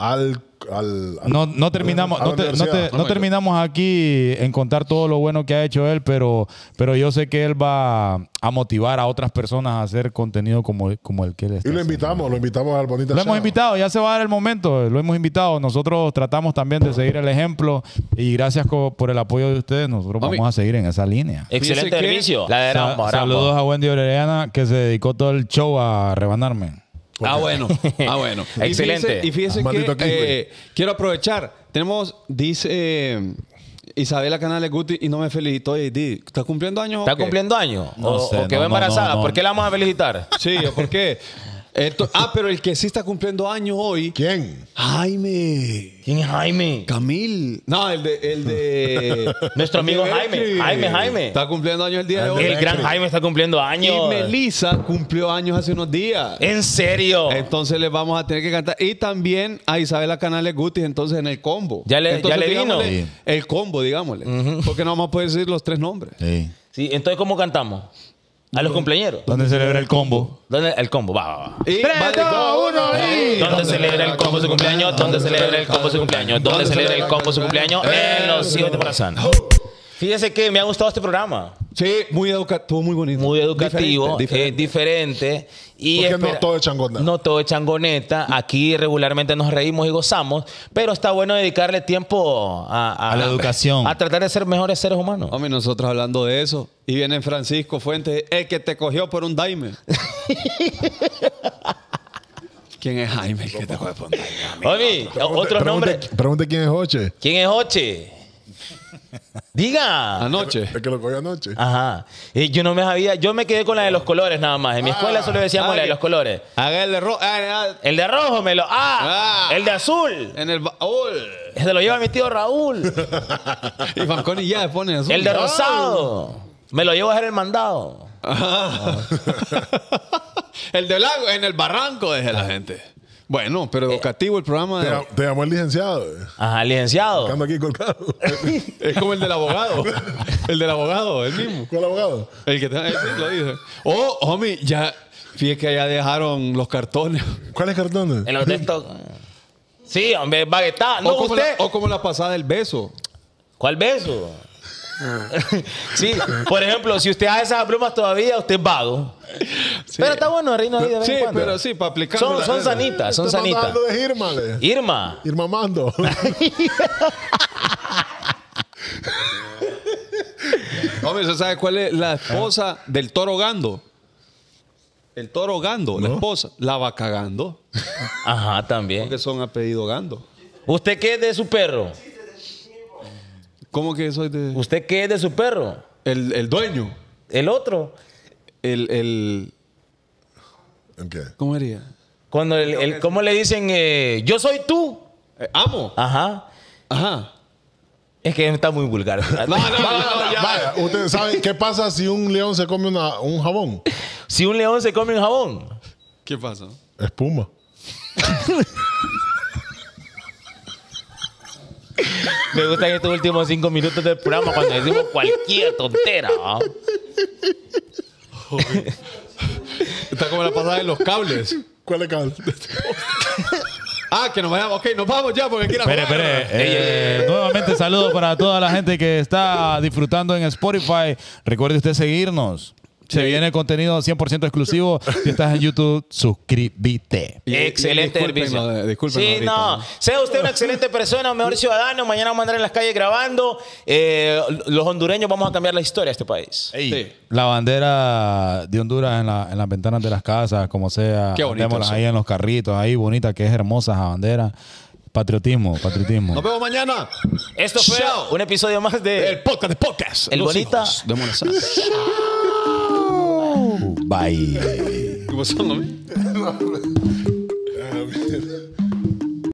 al, al, al- No, no terminamos, a la no, te- no te- no terminamos aquí en contar todo lo bueno que ha hecho él, pero, pero yo sé que él va a motivar a otras personas a hacer contenido como, como el que él está Y lo haciendo. invitamos, lo invitamos al Bonita Lo hemos invitado, ya se va a dar el momento, lo hemos invitado. Nosotros tratamos también de seguir el ejemplo y gracias por el apoyo de ustedes, nosotros Mami. vamos a seguir en esa línea. Excelente servicio. La de Sa- saludos a Wendy Orellana que se dedicó todo el show a rebanarme. Ah, bueno. Ah, bueno. Y Excelente. fíjese- Y fíjese, que eh, quiero aprovechar. Tenemos, dice eh, Isabela Canales Guti y no me felicitó. Y di, ¿Está cumpliendo años? o ¿Está qué? cumpliendo años? No o, sé, o quedó no, embarazada? no, no. ¿Por qué la vamos a felicitar? Sí, ¿por qué? Esto- ah, pero el que sí está cumpliendo años hoy. ¿Quién? Jaime. ¿Quién es Jaime? Camil. No, el de. El de Nuestro amigo de Jaime. Jaime, Jaime. Está cumpliendo años el día de hoy. El gran Jaime está cumpliendo años. Y Melissa cumplió años hace unos días. ¿En serio? Entonces les vamos a tener que cantar. Y también a Isabela Canales Guti, entonces en el combo. Ya le- Entonces, ya le vino. Sí. El combo, digámosle. Porque no vamos a poder decir los tres nombres. Sí. Sí, entonces, ¿cómo cantamos? A los cumpleaños. ¿Dónde celebra el combo? ¿Dónde? El combo, va, va, va. Y va de- ¿Dónde celebra el combo su cumpleaños? ¿Dónde celebra el combo su cumpleaños? ¿Dónde celebra el combo su cumpleaños? En los hijos de Morazán. Fíjese que me ha gustado este programa. Sí, muy educativo, muy bonito. Muy educativo, Diferente, es diferente. Y Porque no todo es changoneta. No todo es changoneta. Aquí regularmente nos reímos y gozamos, pero está bueno dedicarle tiempo a, A la educación. A tratar de ser mejores seres humanos. Hombre, nosotros hablando de eso. Y viene Francisco Fuentes, el que te cogió por un daime. ¿Quién es Jaime el que te cogió por un daime? Oye, otros Pregunte- nombres. Pregunte quién es Oche. ¿Quién es Oche? Diga. Anoche. Que lo cogió anoche. Ajá. Y yo no me sabía, yo me quedé con la de los colores nada más. En mi escuela solo decíamos Ah, la de que- los colores. Haga el de rojo. Ah, ah, El de rojo me lo. ¡Ah! Ah. El de azul. en el baúl. Se lo lleva mi tío Raúl. Y Fanconi ya pone azul. El de rosado. Me lo llevo a hacer el mandado. el de lago, en el barranco, deje la gente. Bueno, pero educativo el programa. Te, de- llam- te llamó el licenciado. eh. Ajá, licenciado. Ando aquí colgado. es como el del abogado. el del abogado, el mismo. ¿Cuál abogado? El que te, lo dice. Oh, homie, ya. Fíjate que ya dejaron los cartones. ¿Cuáles cartones? En los textos. Sí, hombre, baguetá. No, o, como usted. la, o como la pasada del beso. ¿Cuál beso? Sí, por ejemplo, si usted hace esas plumas todavía, usted es vago. Pero está bueno, reino ahí de vez Sí, en cuando. pero sí, para aplicar. Son, son sanitas, son sanitas. hablando de Irma, le. Irma. Irma Mando. Hombre, ¿usted sabe cuál es la esposa del toro Gando? El toro Gando, la esposa, la va cagando. Ajá, también. Porque son apellido Gando. ¿Usted qué es de su perro? ¿Cómo que soy de.? ¿Usted qué es de su perro? El, el dueño. El otro. El, el. ¿En qué? ¿Cómo diría? Cuando el, el- ¿cómo le dicen? eh, yo soy tú. Eh, amo. Ajá. Ajá. Es que está muy vulgar. No, no, no, no, ya. Vaya, ustedes saben qué pasa si un león se come una- un jabón. Si un león se come un jabón. ¿Qué pasa? Espuma. Me gustan estos últimos cinco minutos del programa cuando decimos cualquier tontera. ¿ah? Está como la pasada de los cables. ¿Cuál es cal? Ah, que nos vayamos. Ok, nos vamos ya porque quiero Espere, espere. Eh, nuevamente saludos para toda la gente que está disfrutando en Spotify. Recuerde usted seguirnos. Se viene contenido 100% exclusivo. Si estás en YouTube, suscríbete. Excelente servicio. eh, Sí, ahorita, no. Sea usted una excelente persona, un mejor ciudadano. Mañana vamos a andar en las calles grabando. Eh, los hondureños vamos a cambiar la historia de este país. Sí. La bandera de Honduras en, la- en las ventanas de las casas, como sea. Qué bonito ahí en los carritos, ahí bonita, que es hermosa esa bandera. Patriotismo, patriotismo. Nos vemos mañana. Esto fue Chao. un episodio más de El podcast de podcast. El Los Bonita. hijos de Bye. Como é o seu nome? É,